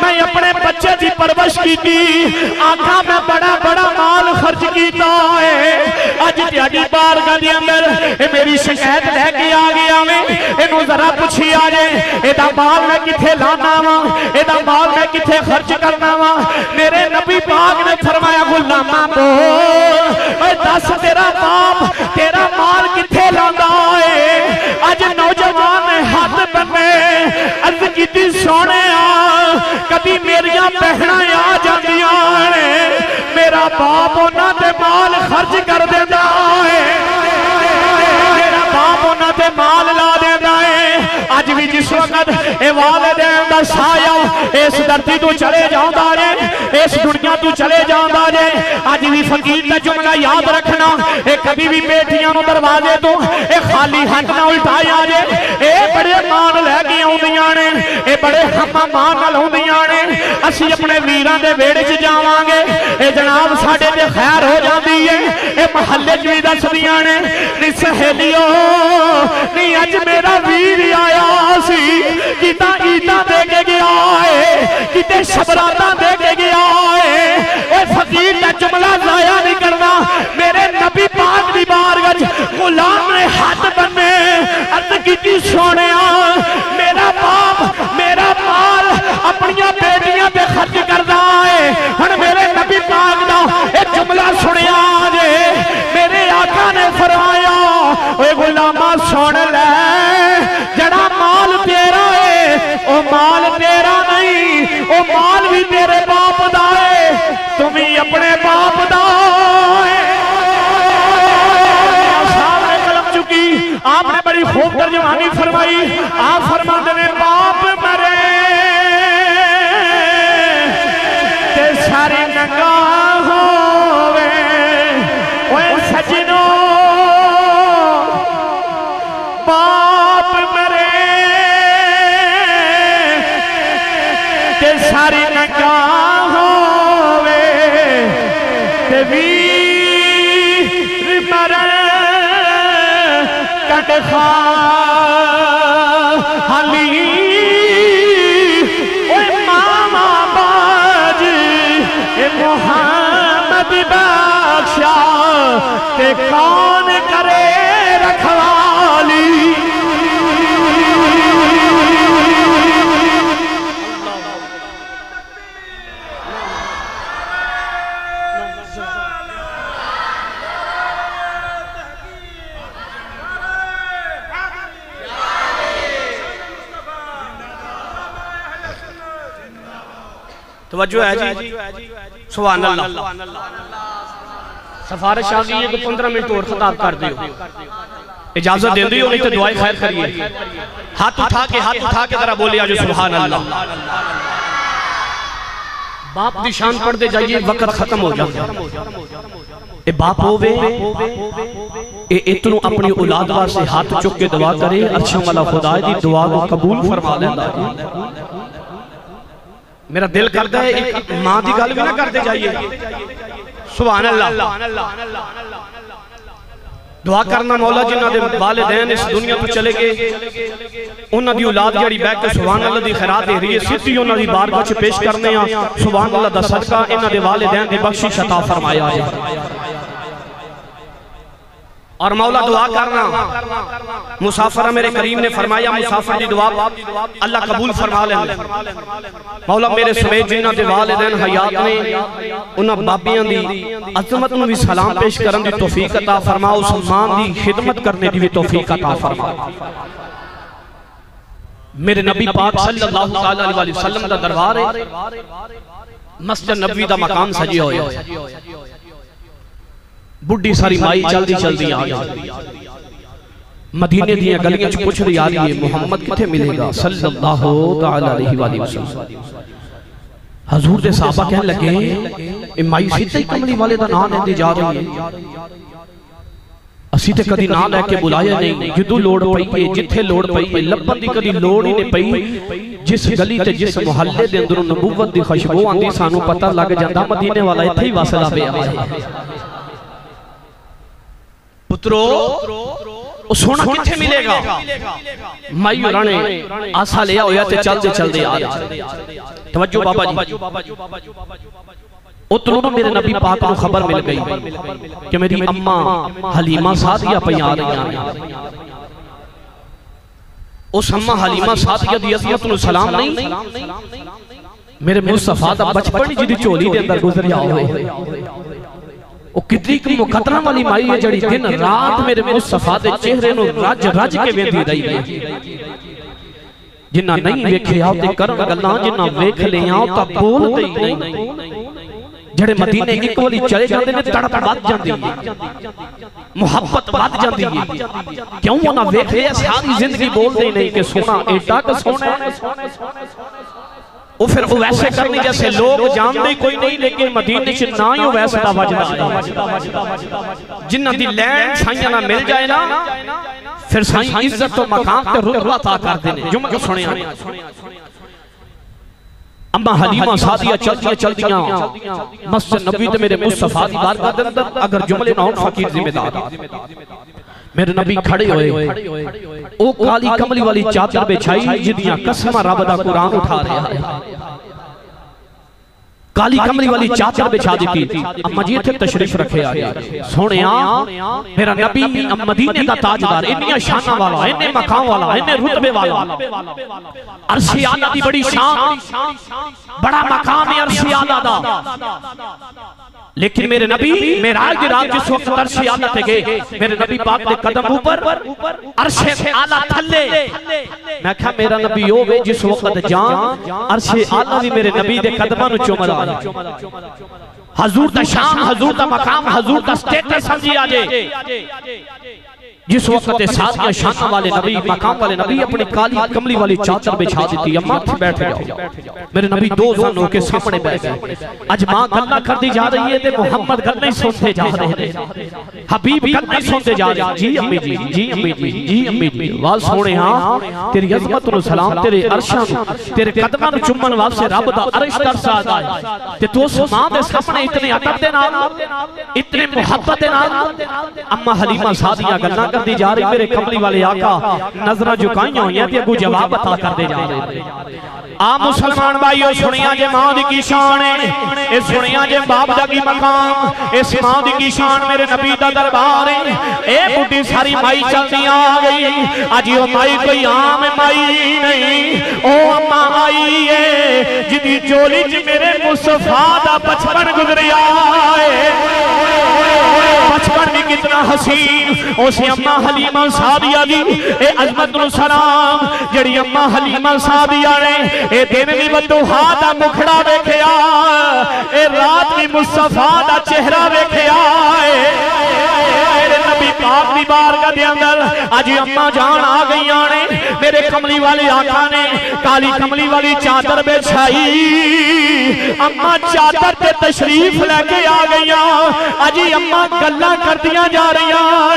میں اپنے بچے دی پرورش کیتی۔ آقا میں بڑا بڑا مال خرچ کیتا ہے۔ اج تیاری بارگاہ دی اندر اے میری شکایت لے کے آ گیا میں اینو ذرا پوچھی آ جائے۔ اے دا مال میں کتھے لانا وا اے دا مال میں کتھے خرچ کرنا وا میرے نبی پاک نے فرمایا، غلامہ بول اے دس تیرا باپ، تیرا عرض کیتی سونے کبھی میریاں بہناں آ جاندیاں نے میرا باپ انہاں دے مال خرچ کر دیندا بھی جس وقت اے والدین دا سایہ اس دھرتی تو چلے جاؤندا جے اس دنیا تو چلے جاؤندا جے اج بھی فقیر دا جملہ یاد رکھنا، اے کبھی بھی بیٹیاں نو دروازے تو اے خالی ہاتھ نہ الٹایا جے۔ اے بڑے مان لے کے آوندیاں نے، اے بڑے ہم مان نال ہوندیاں نے۔ اسی اپنے ویراں دے ویڑے چ جاواں گے۔ اے جناب ساڈے تے خیر ہو جاندی اے اے محلے چ وی دسدیاں نے نی سہیلیو، نی اج میرا ویر آیا سی۔ کیتا عیداں دے کے گیا ہے کتے شبراتاں دے کے گیا ہے اے فقیر دا جملہ ضائع نہیں کرنا میرے نبی پاک دی بارگج غلام نے ہاتھ بننے عرض کیتی سونیا میرا مہربانی فرمائی آپ فرما دینے باپ تے کون کرے رکھوالی؟ توجہ ہے جی؟ سبحان اللہ۔ سفارش آ گئی ہے کہ پندرہ منٹ اور خطاب کر دیو۔ اجازت دے دیو، نہیں تو دعائیں خیر کریے۔ ہاتھ اٹھا کے، ہاتھ اٹھا کے ذرا بولے آجو، سبحان اللہ۔ باپ دی شان پڑھ دے جائیے، وقت ختم ہو جاتا اے باپ ہووے، اے اتنو اپنی اولاد واسے ہاتھ چک کے دعا کرے اچھا والا خدا دی دعا کو قبول فرما لینا میرا دل کرتا ہے، ایک ماں دی گل بھی نہ کرتے جائیے۔ سبحان اللہ. دعا کرنا مولا جنہ دے والدین اس دنیا تو چلے گئے انہ دی اولاد جڑی بیٹھ کے سبحان اللہ دی خیرات دے رہی ہے، سیدھی انہ دی بارگاہ چ پیش کرنے ہیں سبحان اللہ دا صدقہ انہ دے والدین دی بخشش عطا فرمایا ہے اور مولا دعا کرنا. مسافرہ میرے کریم نے فرمایا، مسافر دی دعا اللہ قبول فرما لیں مولا میرے سمیت جنہ دے والدین حیات نے انہ بابیاں دی عظمت میں بھی سلام پیش کرن دی توفیق عطا فرما، اس مان دی خدمت کرنے دی بھی توفیق عطا فرما۔ میرے نبی پاک صلی اللہ علیہ وسلم دا دربار ہے، مسجد نبوی دا مقام سجی ہوئے بڑی ساری مائی چل دی چل دی آیا مدینے دیا گلیاں چھ پوچھ رہی آ رہی ہے محمد کتے ملے گا؟ صلی اللہ علیہ وآلہ وسلم۔ حضور دے صحابہ کہنے لگے اے مائی سیتے کملی والے دا نام ہے۔ دے جا رہی ہے۔ اسی تے کدی نام لے کے بلایا نہیں جدو لوڑ پئی ہے جتھے لوڑ پئی ہے لبن دی کدی لوڑ ہی نہیں پئی۔ جس گلی تے جس محلے دے اندروں نبوت دی خوشبو آندی سانو پتہ لگ جاندہ مدینے والا ایتھے ہی واصلہ بے آیا پترو او سونا کتھے ملے گا مائیو رانے آسا لیا ہویا تے چل دے چل دے آیا توجہ بابا جی اتنو میرے نبی پاک کو خبر مل گئی کہ میری اممہ حلیمہ ساتھیا پہ آ رہی ہیں اس اممہ حلیمہ ساتھیا دی عزیت انہوں سلام نہیں میرے مصطفیٰ دا بچپنی جی دی چولی دے اندر گزر یا ہوئے وہ کتنی کی مقدرہ والی مائی ہے جڑی دن رات میرے مصطفیٰ دے چہرے نو رج رج کے ویندی رہی ہے۔ جنہ نہیں ویکھے آؤ تے کرن گلاں جنہ ویکھ لے آؤ تا بول ہی نہیں۔ جڑے مدینے ایک والی چلے جاندے نے تڑپ بات جاندی ہے۔ محبت بات جاندی ہے۔ کیوں وہ نہ ویکھ لے ساری زندگی بول دے نہیں کہ سونا ایٹا کا سونا ہے۔ وہ پھر وہ ویسے کرنی جیسے لوگ جاندے کوئی نہیں، لیکن مدینے سے نہ ہی ویسے دا وجدہ ہے جنہ دی لین سائیاں نہ مل جائے نا، پھر سائیں عزت و مقام تے رتبہ عطا کر دینے۔ جو میں سنے ہیں اما حلیمہ سادیہ چلدیاں چلدیاں۔ مسجد نبی تے میرے مصطفیٰ دی بارگاہ دے اندر اگر جملے نہ ہوں، فقیر ذمہ دار۔ میرے نبی کھڑے ہوئے۔ او کالی کملی والی چادر بچھائی جدیاں قسمہ رب دا قرآن اٹھا رہا ہے کالی کمری والی چادر بچھا دیتی۔ اما جی تھے تشریف رکھے آگے سونے آ میرا نبی مدینے کا تاجدار انہیں شانہ والا انہیں مقام والا انہیں رتبے والا۔ عرشی آلہ دی بڑی شان بڑا مقام ہے عرشی آلہ دا۔ لیکن میرے نبی میراج دی رات جس وقت عرشی آلہ تے گئے۔ میرے نبی پاک دے قدم اوپر عرشی آلہ تھلے۔ میں کہا میرا نبی ہوئے جس وقت جان عرشی آلہ بھی میرے نبی دے قدمانو چومر آ حضور دا شان حضور دا مقام حضور دا سٹیٹس سمجھی آجے جس وقت ساتھ کے شان والے نبی مقام والے نبی اپنی کالی کملی والی چادر بچھا دیتی اماں تھی بیٹھ جاؤ۔ میرے نبی دو زنوں کے سامنے بیٹھ گئے اج ماں گلہ کر دی جا رہی ہے تے محمد گل نہیں سنتے جا رہے ہیں۔ حبیب گل نہیں سنتے جا رہے ہیں۔ جی امی جی جی امی جی جی امی جی۔ واز سونے ہاں تیری عظمت و سلام تیرے عرشاں تیرے قدماں نو چمن واسطے رب دا عرش ترس آتا ہے۔ تے تو اس ماں دے سامنے اتنے ادب دے نال اتنے محبت دے نال اما حلیمہ سادیہ گلاں کر دی جا رہی میرے کملی والے آقا نظرہ جھکائیاں ہوئی ہیں تے اگو جواب عطا کر دے جا رہے آ مسلمان بھائیو سنیاں جے ماں دی کی شان ہے اے سنیاں جے باپ دا کی مقام اس ماں دی کی شان میرے نبی دا دربار ہے اے بڑی ساری مائی چلتی آ گئی اج او مائی کوئی عام مائی نہیں او اما آئی ہے جدی چولی چ میرے مصطفیٰ دا بچپن گزریا ہے کتنا حسین اسے اما حلیمہ سادیہ دی۔ اے عظمت نو سلام، جڑی اما حلیمہ سادیہ نے اے دن دی بدوہا دا مکھڑا ویکھیا، اے رات دی مصطفیٰ دا چہرہ ویکھیا۔ اے پاک دی بارگاہ دے اندر اج اما جان آ گئی نے، میرے کملی والے آقا نے کالی کملی والی چادر بچھائی۔ اما چادر تے تشریف لے کے آ گئی اج اما گلاں کردیاں جا رہی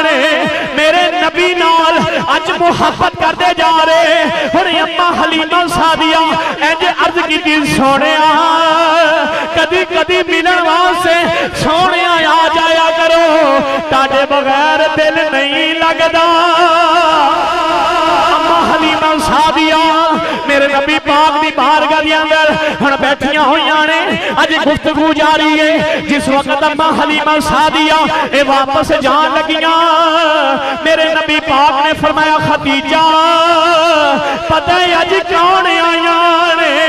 نے۔ میرے نبی نال اج محبت کردے جا رہے۔ ہن اما حلیمہ سادیہ انج عرض کیتی، سونیا، کدی کدی ملن واسطے سونیا آ جایا کرو تاڈے بغیر دل نہیں لگدا اما حلیمہ سادیہ میرے نبی پاک دی بارگاہ دے اندر ہن بیٹھیاں ہویاں نے اج گفتگو جاری ہے جس وقت اما حلیمہ سادیہ اے واپس جان لگیاں میرے نبی پاک نے فرمایا خدیجہ پتہ ہے اج کون آیاں نے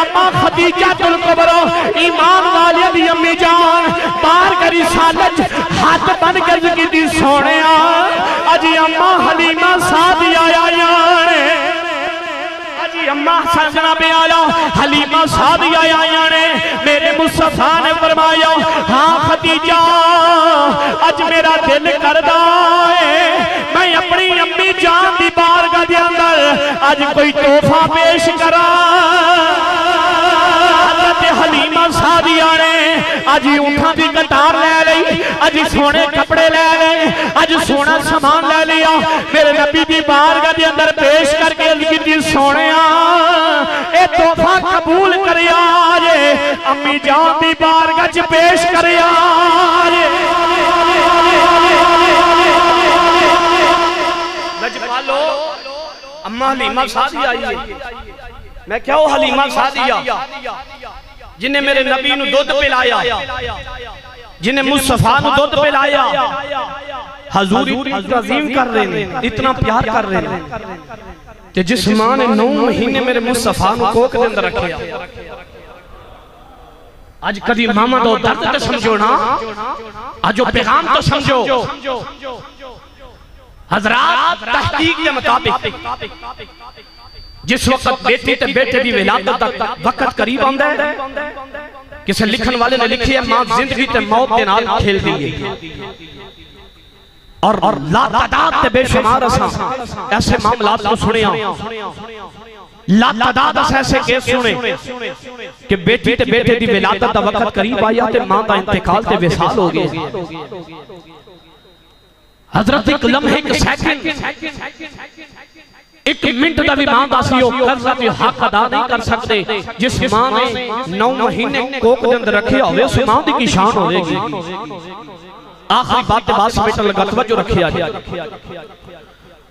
اما خدیجہ تل کبرو ایمان والے دی امی جان بار کری سالج، ہاتھ بن کر کی دی سونے اج اما حلیمہ سادیہ آیاں نے جی اممہ سجنہ پہ آیا، حلیمہ سادیہ آیا نے میرے مصطفیٰ نے فرمایا ہاں خدیجہ، اج میرا دل کردہ ہے۔ میں اپنی امی جان دی بارگاہ دے اندر اج کوئی تحفہ پیش کرا حلیمہ سادیہ نے اج اونٹھاں دی قطار لے لئی اج سونے کپڑے لے لیے اج سونا سامان لے لیا میرے نبی دی بارگاہ دے اندر پیش کر کے عرض کیتی سونیا اے تحفہ قبول کریا جے امی جان دی بارگاہ چ پیش کریا جے لجپالو اما حلیمہ سادی آئی ہے میں کیا ہوں حلیمہ سادیہ جنہیں میرے نبی نو دودھ پلایا جنہیں مصطفیٰ نو دودھ پلایا حضور عظیم کر رہے ہیں اتنا پیار کر رہے ہیں۔ کہ جس ماں نے نو مہینے میرے مصطفیٰ نو کوک دے اندر رکھیا آج کدی ماما دو درد تو سمجھو نا۔ آج جو پیغام تو سمجھو۔ حضرات تحقیق کے مطابق۔ جس وقت بیٹی تے بیٹے دی ولادت تک وقت قریب آندا ہے کسے لکھن والے نے لکھی ہے ماں زندگی تے موت دے نال کھیل دی اور لا تعداد تے بے شمار اساں ایسے معاملات کو سنیا لا تعداد اس ایسے کیس سنے کہ بیٹی تے بیٹے دی ولادت دا وقت قریب آیا تے ماں دا انتقال تے وصال ہو گئے حضرت ایک لمحے ایک سیکنڈ۔ ایک منٹ دا بھی ماں دا سیو قرضہ بھی حق ادا نہیں کر سکتے جس ماں نے نو مہینے کوک اندر رکھے ہوئے اس ماں دی کی شان ہوئے گی آخری بات دے بعد سمیٹر لگا توجہ رکھے آجائے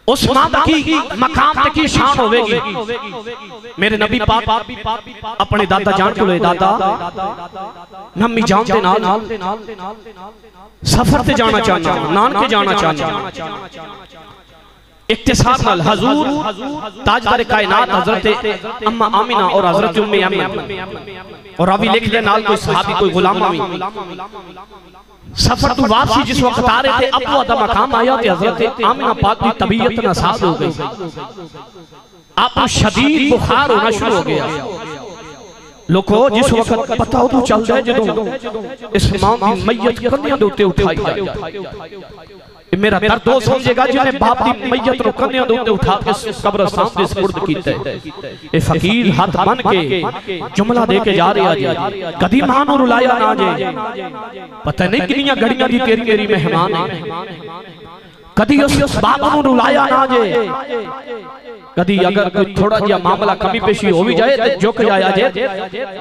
اس ماں دا کی مقام تے کی شان ہوئے گی میرے نبی پاک اپنے دادا جان کو لے دادا نمی جان دے نال سفر تے جانا چاہنا نان کے جانا چاہنا اقتصاد نال حضور، تاجدار کائنات حضرت اما آمینہ اور حضرت امی امی اور ابھی لکھ لے نال کوئی صحابی، کوئی غلام آمی سفر تو واپسی جس وقت آ رہے تھے، اب وہ ادھا مقام آیا تھے حضرت آمینہ پاک کی طبیعت نساد ہو گئی۔ آپ شدید بخار ہونا شروع ہو گیا۔ لوگو جس وقت پتہ ہو تو چل جائے، جدوں اس ماں کی میت کندیاں دوتے اٹھائی جائے۔ کہ میرا درد وہ سمجھے گا جنہیں باپ دی میت رو کرنے دو انہیں اٹھا کے قبر سامنے سپرد کیتا ہے اے فقیر، ہاتھ بن کے جملہ دے کے جا رہے آجے قدی مانو رولایا نہ جے پتہ نہیں کنیاں گھڑیاں دی تیری میری مہمان ہیں۔ قدی اس باپ مانو رولایا نہ جے قدی اگر کوئی تھوڑا جیا معاملہ کمی پیشی ہو بھی جائے تو جھک جایا جے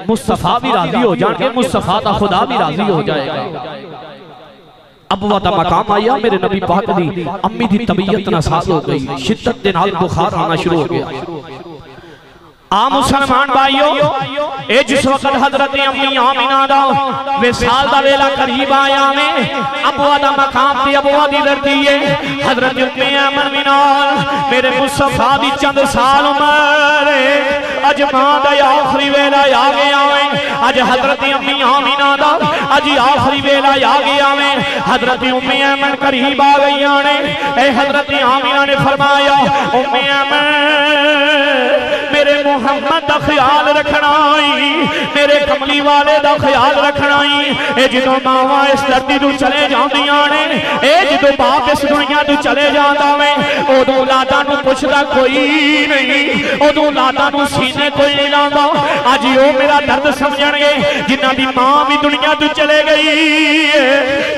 مصطفیٰ بھی راضی ہو جائے مصطفیٰ تا خدا بھی راضی ہو جائے گا۔ ابوا دا مقام آیا، میرے نبی پاک دی، امی دی طبیعت ناساز ہو گئی، شدت دے نال بخار آنا شروع ہو گیا۔ آم مسلمان بھائیو، اے جس وقت حضرت امی آمینہ دا وصال دا ویلا قریب آیا میں ابوا دا مقام دی ابوا دی لڑکی ہے۔ حضرت امی آمن منال میرے مصفہ دی چند سال عمر ہے۔ اج ماں دا آخری ویلا آ گیا ہوئے۔ اج حضرت امی آمین دا اج آخری ویلا آ گیا ہوئے۔ حضرت امی ایمن قریب آ گئیاں نے۔ اے حضرت آمینہ نے فرمایا، امی ایمن میرے محمد دا خیال رکھنا آئی، میرے کملی والے دا خیال رکھنا آئی۔ اے جدو ماما اس دردی دو چلے جاؤں دی آنے اے جدو باپ اس دنیا دو چلے جاؤں دا میں او دو لاتا نو پچھتا کوئی نہیں۔ او دو لاتا نو سینے کوئی نہیں لاندہ آج او میرا درد سمجھن گے جنہ دی ماما بھی دنیا دو چلے گئی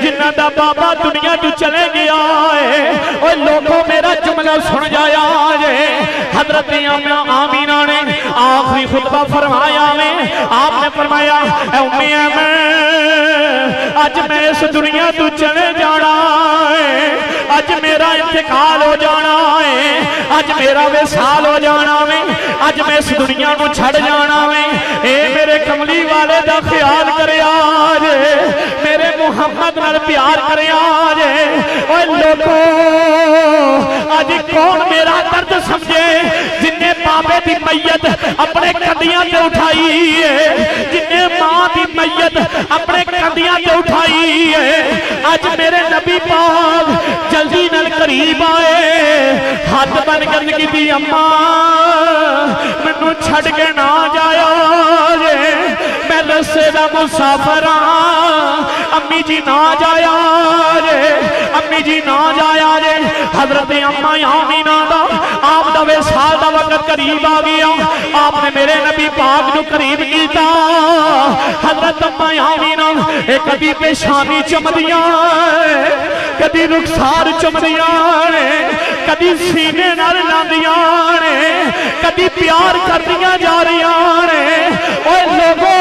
جنہ دا بابا دنیا دو چلے گیا ہے۔ اوہ لوگوں میرا جملہ سن جایا ہے۔ حضرت آمینہ نے آخری خطبہ فرمایا میں، آپ نے فرمایا، اے امی ایمن اج میں اس دنیا تو چلے جانا ہے، اج میرا انتقال ہو جانا ہے، اج میرا وصال ہو جانا ہے اج میں اس دنیا کو چھڑ جانا ہے اے میرے کملی والے دا خیال کرے آج، میرے محمد نال پیار کرے آج۔ اے لوگوں اج کون میرا درد سمجھے جن نے بابے دی میت اپنے کندیاں تے اٹھائی ہے۔ جنہیں ماں دی میت اپنے کندیاں تے اٹھائی ہے۔ آج میرے نبی پاک جلدی نل قریب آئے۔ ہاتھ بن کر کی دی اماں منو چھڑ کے نہ جائے مدرسے دا مسافراں امی جی نا جایا رے امی جی نا جایا رے حضرت اماں نا دا۔ آپ دا وصال دا وقت قریب آگیا آپ نے میرے نبی پاک نو قریب کیتا۔ حضرت اماں نا۔ اے کبھی پیشانی چمدیاں کبھی رکسار چمدیاں کبھی سینے نر لاندیاں کبھی پیار کر دیا جا رہی لوگوں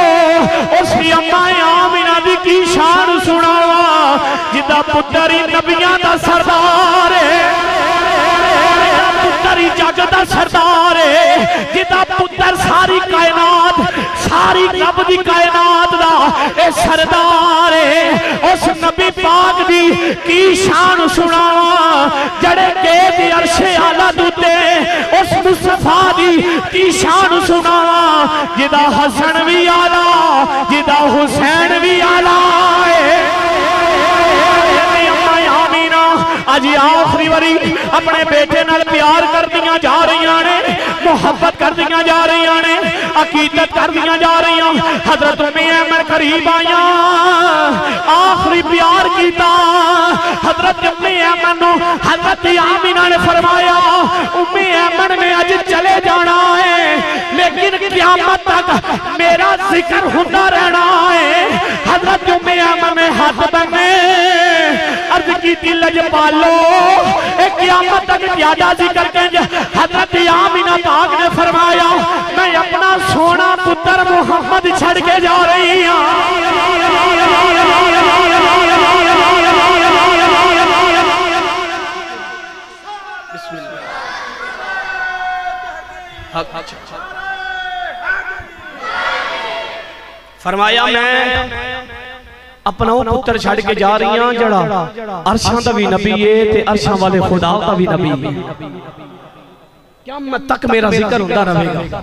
اس اما آمینہ دی کی شان سناوا جدا پتری نبیاں دا سردار پتری جگ دا سردار جدا پتر ساری کائنات، ساری رب دی کائنات اللہ اے سردار اس نبی پاک دی کی شان سنا جڑے کے دی عرش اعلی دوتے اس مصطفیٰ دی کی شان سنا جدا حسن بھی اعلی جدا حسین بھی اعلی یعنی اج آخری وری اپنے بیٹے نال پیار کر دیا جا رہی آنے محبت کر دیا جا رہی آنے عقیدت کر دیا جا رہی ہیں حضرت میں میں قریب آیا، آخری پیار کیتا۔ حضرت امی ایمن نو حضرت آمینہ نے فرمایا امی ایمن نے آج چلے جانا ہے، لیکن قیامت تک میرا ذکر ہوتا رہنا ہے۔ حضرت امی ایمن میں ہاتھ بنے عرض کی تھی لج پالو، اے قیامت تک زیادہ ذکر کہیں حضرت آمینہ تھا پاک نے فرمایا، میں اپنا سونا پتر محمد چھڑ کے جا رہی ہوں فرمایا، میں اپنا پتر چھڑ کے جا رہی ہاں جڑا عرشان دا بھی نبی یہ تے عرشان والے خدا دا بھی نبی ہے۔ قیامت تک میرا ذکر ہوتا رہے گا۔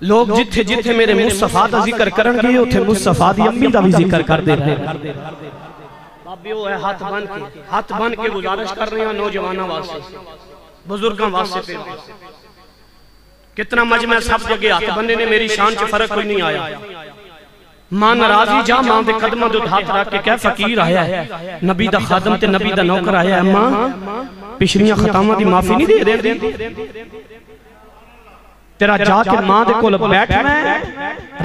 لوگ جتھے جتھے میرے مصطفیٰ دا ذکر کرن گئے اتھے مصطفیٰ دی امی دا بھی ذکر کر دے رہے۔ بابی وہ ہے ہاتھ بن کے ہاتھ بن کے گزارش کر رہے ہیں نوجوانہ واسطے بزرگاں واسے پہ۔ کتنا مجمع سب جگہ ہاتھ بننے نے میری شان چ فرق کوئی نہیں آیا۔ ماں ناراضی جا ماں دے قدمہ دے ہاتھ رکھ کے کہہ فقیر آیا ہے۔ نبی دا خادم تے نبی دا نوکر آیا ہے۔ ماں پچھلیاں خطامہ دی معافی نہیں دے دے دے تیرا جا کے ماں دے کول بیٹھنا ہے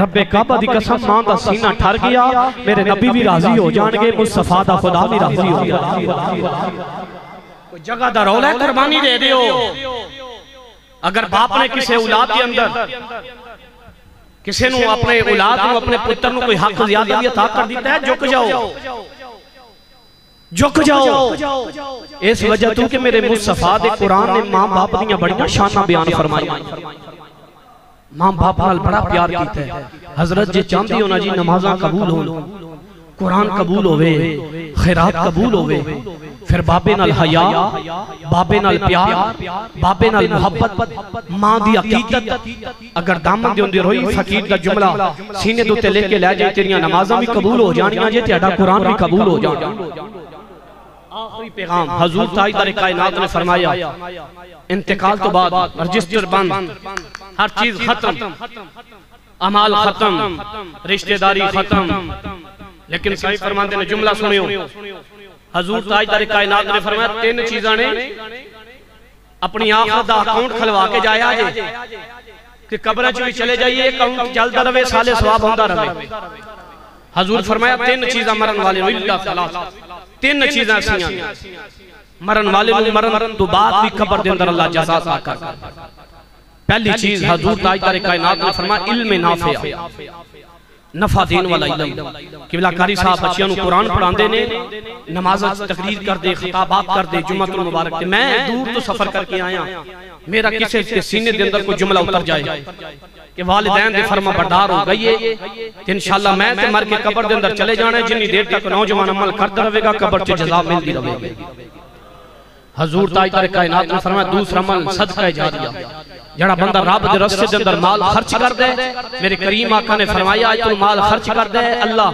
رب کعبہ دی قسم ماں دا سینہ ٹھر گیا۔ میرے نبی بھی راضی ہو جان گے۔ مصطفیٰ دا خدا بھی راضی ہو گیا جگہ دا رولا ہے قربانی دے دیو۔ اگر باپ نے کسے اولاد کے اندر کسے نو اپنے اولاد نو اپنے پتر نو کوئی حق زیادہ بھی عطا کر دیتا ہے؟ جھک جاؤ۔ جھک جاؤ۔ اس وجہ تو کہ میرے مصطفیٰ دے قرآن نے ماں باپ دیاں بڑیاں شانہ بیان فرمائی ماں باپ نال بڑا پیار کیتا ہے۔ حضرت جے چاندی ہونا جی نمازاں قبول ہو قرآن قبول ہوئے خیرات قبول ہوئے پھر بابے نال حیاء بابے نال پیار بابے نال محبت ماں دی عقیدت اگر دامن دے اندر ہوئی فقیر دا جملہ سینے دوتے لے کے لے جائے تیریاں نمازاں بھی قبول ہو جانیاں جے تیڑا قرآن بھی قبول ہو جانیاں آخری پیغام حضور تائی کائنات نے فرمایا انتقال تو بعد رجسٹر بند ہر چیز ختم عمال ختم رشتہ داری ختم لیکن صحیح فرماندے نے جملہ سنیو حضور تاجدار کائنات نے فرمایا تین چیزاں نے اپنی آخرت دا اکاؤنٹ کھلوا کے جایا جے کہ قبرہ چوی چلے جائیے اکاؤنٹ جلدہ روے سالے سواب ہوندہ روے حضور فرمایا تین چیزاں مرن والے اللہ خلاص۔ تین چیزاں سیاں مرن والے نو مرن تو بعد بھی قبر دے اندر اللہ جزا عطا کر پہلی چیز حضور تاجدار کائنات نے فرمایا علم نافع نفع دین والا علم. قبلہ کاری صاحب بچیاں نو قرآن پڑھان دے نے نماز تقریر کر دے خطابات کر دے جمعہ المبارک دے میں دور تو سفر کر کے آیا۔ میرا کسے کے سینے دے اندر کوئی جملہ اتر جائے۔ کہ والدین دے فرما بردار ہو گئی ہے۔ کہ انشاءاللہ میں تے مر کے قبر دے اندر چلے جانا ہے، جنی دیر تک نوجوان عمل کرتا رہے گا، قبر چے جزا مل دی رہے گا حضور تاجدار کائنات نے فرمایا، دوسرا عمل صدقہ جاریہ۔ جڑا بندہ رب دے رستے دے اندر مال خرچ کر دے، میرے کریم آقا نے فرمایا، آج تو مال خرچ کر دے۔ اللہ،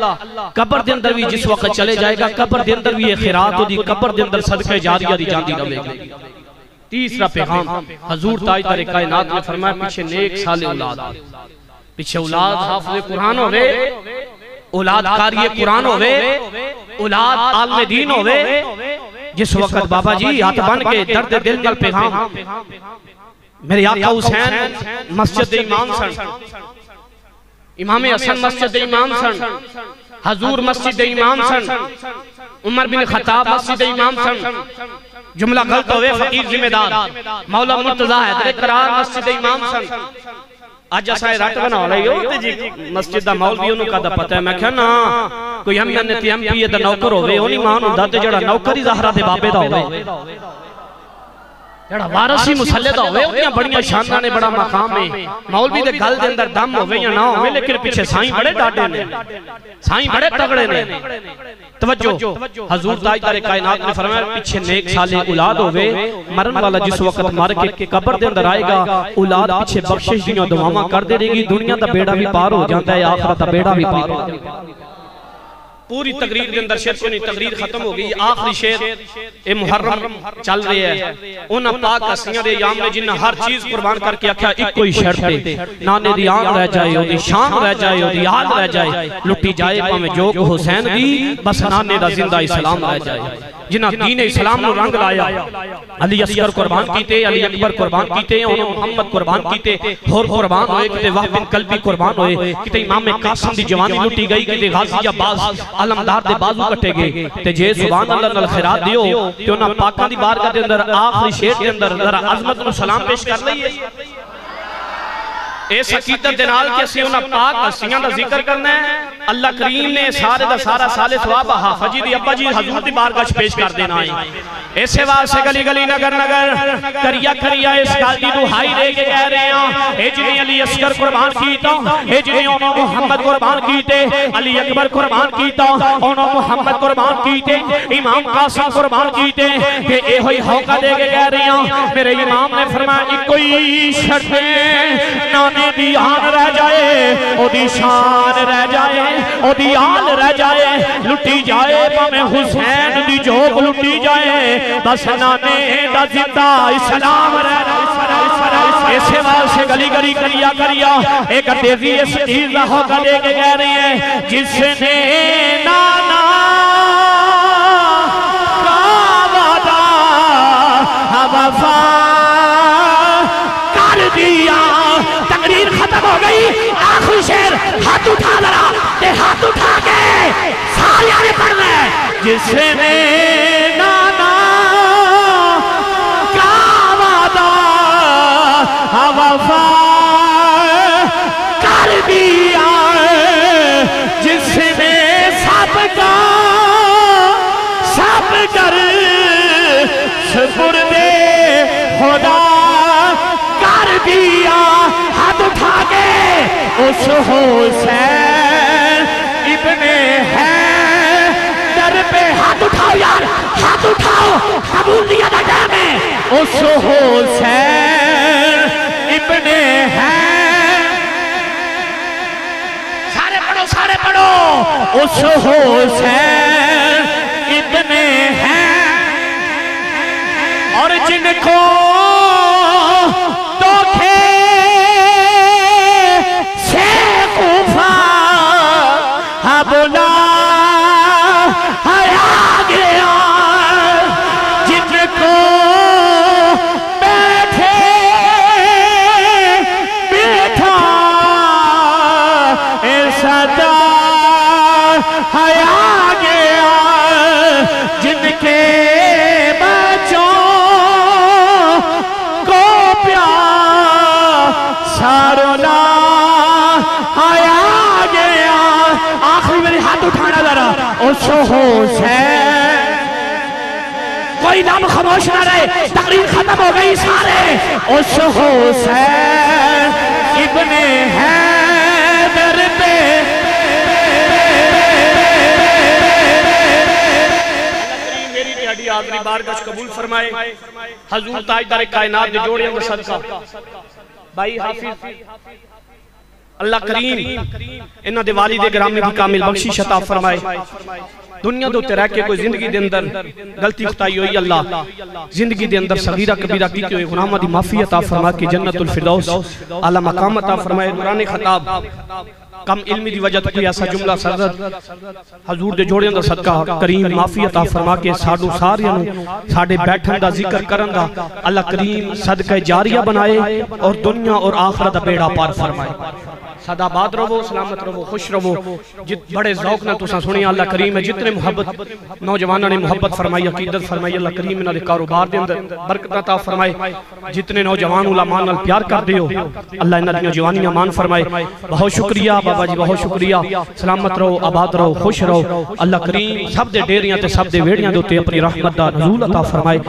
قبر دے اندر بھی جس وقت چلے جائے گا، قبر دے اندر بھی یہ خیرات ہو دی قبر دے اندر صدقہ جاریہ دی جاندی رہے گی۔ تیسرا پیغام، حضور تاجدار کائنات نے فرمایا، پیچھے نیک سال اولاد۔ پیچھے اولاد حافظ قرآن ہوئے، اولاد قاری قرآن ہوئے، اولاد عالم دین ہوئے جس وقت بابا جی ہاتھ بن کے درد دل نل پیغام میرے آقا حسین مسجد امام سن۔ امام حسن مسجد امام سن۔ حضور مسجد امام سن۔ عمر بن خطاب مسجد امام سن۔ جملہ غلط ہوئے فقیر ذمہ دار۔ مولا مرتضی حیدر قرار مسجد امام سن۔ جی مسجد بھی انہوں کا پتہ ہے۔ میں کہا نا کوئی ہم نے تی ایم پی دا نوکر انہی مان ہوں دا تے جڑا نوکری زہرہ دے وارسی مسلط ہوئے انہیاں بڑیاں شاندہ نے بڑا مقام ہے مولوی دے گل دے اندر دم ہوئے یا نہ ہوئے لیکن پیچھے سائیں بڑے ڈاٹے نے سائیں بڑے تگڑے نے توجہ حضور تاجدار کائنات نے فرمایا پیچھے نیک سالے اولاد ہوئے مرن والا جس وقت مار کے قبر دے اندر آئے گا اولاد پیچھے بخشش دیاں دعاواں کر دے رہے گی دنیا دا بیڑا بھی پار ہو جاتا ہے آخرت دا بیڑا بھی پار ہو جاتا ہے پوری تقریر کے اندر شیر سنی تقریر ختم ہو گئی آخری شیر اے محرم چل رہے ہیں۔ انہاں پاک اسیاں دے یام نے جنہاں ہر چیز قربان کر کے اکھا ایک کوئی شرط دے نانے دی آن رہ جائے ہو دی شام رہ جائے ہو دی آل رہ جائے۔ لٹی جائے پاہمیں جو حسین دی، بس نانے دا زندہ اسلام رہ جائے۔ جنہاں دین اسلام نو رنگ لایا علی اصغر قربان کیتے علی اکبر قربان کیتے انہوں محمد قربان کیتے ہور قربان ہوئے کتے وحب بن قلبی قربان ہوئے کتے امام قاسم دی جوانی لٹی گئی کتے غازی عباس علمدار دے بازو کٹے گئے۔ تے جے سبحان اللہ نال خیرات دیو تے انہاں پاکاں دی بارگاہ دے اندر آخری شیر دے اندر ذرا عظمت نو سلام پیش کر لئیے۔ اس حقیقت دنال کے سی انہاں پاک ہستیاں دا ذکر کرنا ہے۔ اللہ کریم نے سارے دا سارا سالے ثواب حافظی جی دی ابا جی حضور دی بارگاہ پیش کر دینا ہے۔ ایسے واسے گلی گلی نگر نگر کریا کریا اس گل دی دہائی دے کے کہہ رہے ہیں۔ اے جنہیں علی اصغر قربان کیتا اے جنہیں انہوں محمد قربان کیتے، علی اکبر قربان کیتا انہوں محمد قربان کیتے، امام قاسم قربان کیتے۔ کہ اے ہوئی ہوکا دے کے کہہ رہے ہیں۔ میرے امام نے فرمایا ایک کوئی شرط نانے دی آن رہ جائے او دی شان رہ جائے او دی آل رہ جائے، لٹی جائے پامیں حسین دی جوک لٹی جائے، بس نانے دا زندہ اسلام رہ رہا اسلام رہ ایسے وال سے گلی گلی کریا کریا ایک تیزی اس چیز نہ ہو کر کے کہہ رہی ہے، جس نے نانا کا وعدہ وفا کر دیا۔ ختم ہو گئی آخری شیر ہاتھ اٹھا لڑا تے ہاتھ اٹھا کے سارے آنے پڑھ رہے جس نے اس حسین ابن ہے۔ در پہ ہاتھ اٹھاؤ یار، ہاتھ اٹھاؤ، قبول دیا تھا ٹائم ہے اس حسین ابن ہے۔ سارے پڑھو سارے پڑھو۔ اس حسین اتنے ہیں اور جن کو ہاں حسین کوئی نام خاموش نہ رہے، تقریر ختم ہو گئی سارے۔ اس حسین ابن حیدر پہ۔ میری تیاڈی آخری بار قبول فرمائے۔ حضور تاجدار کائنات دے جوڑے اندر صدقہ۔ بھائی حافظ، اللہ کریم انہ دے والد گرامی بھی کامل بخشش عطا فرمائے۔ دنیا دو تیرہ کے کوئی زندگی دے اندر غلطی خطائی ہوئی، اللہ زندگی دے اندر صغیرہ کبیرہ کی ہوئی گناہمہ دی معافی عطا فرما کے جنت الفردوس، اعلیٰ مقام عطا فرمائے دوران خطاب۔ کم علمی دی وجہ تو کوئی ایسا جملہ، سرزد، حضور دے جوڑے اندر صدقہ، کریم معافی عطا فرما کے ساڑھو ساریاں ساڑھے بیٹھن دا، ذکر کرن دا، اللہ کریم صدقہ جاریہ بنائے اور دنیا اور آخرت دا بیڑا پار فرمائے۔ سادہ بات رہو، سلامت رہو، خوش رہو۔ جت بڑے ذوق نے تسا سنی اللہ کریم ہے، جتنے محبت نوجوانوں نے محبت فرمائی، عقیدت فرمائی، اللہ کریم نے کاروبار دے اندر برکت عطا فرمائے۔ جتنے نوجوان علماء نال پیار کر دیو اللہ انہاں دی جوانیاں مان فرمائے۔ بہت شکریہ بابا جی بہت شکریہ۔ سلامت رہو، آباد رہو، خوش رہو۔ اللہ کریم سب دے ڈیریاں تے سب دے ویڑیاں دے اپنی رحمت دا نزول عطا فرمائے۔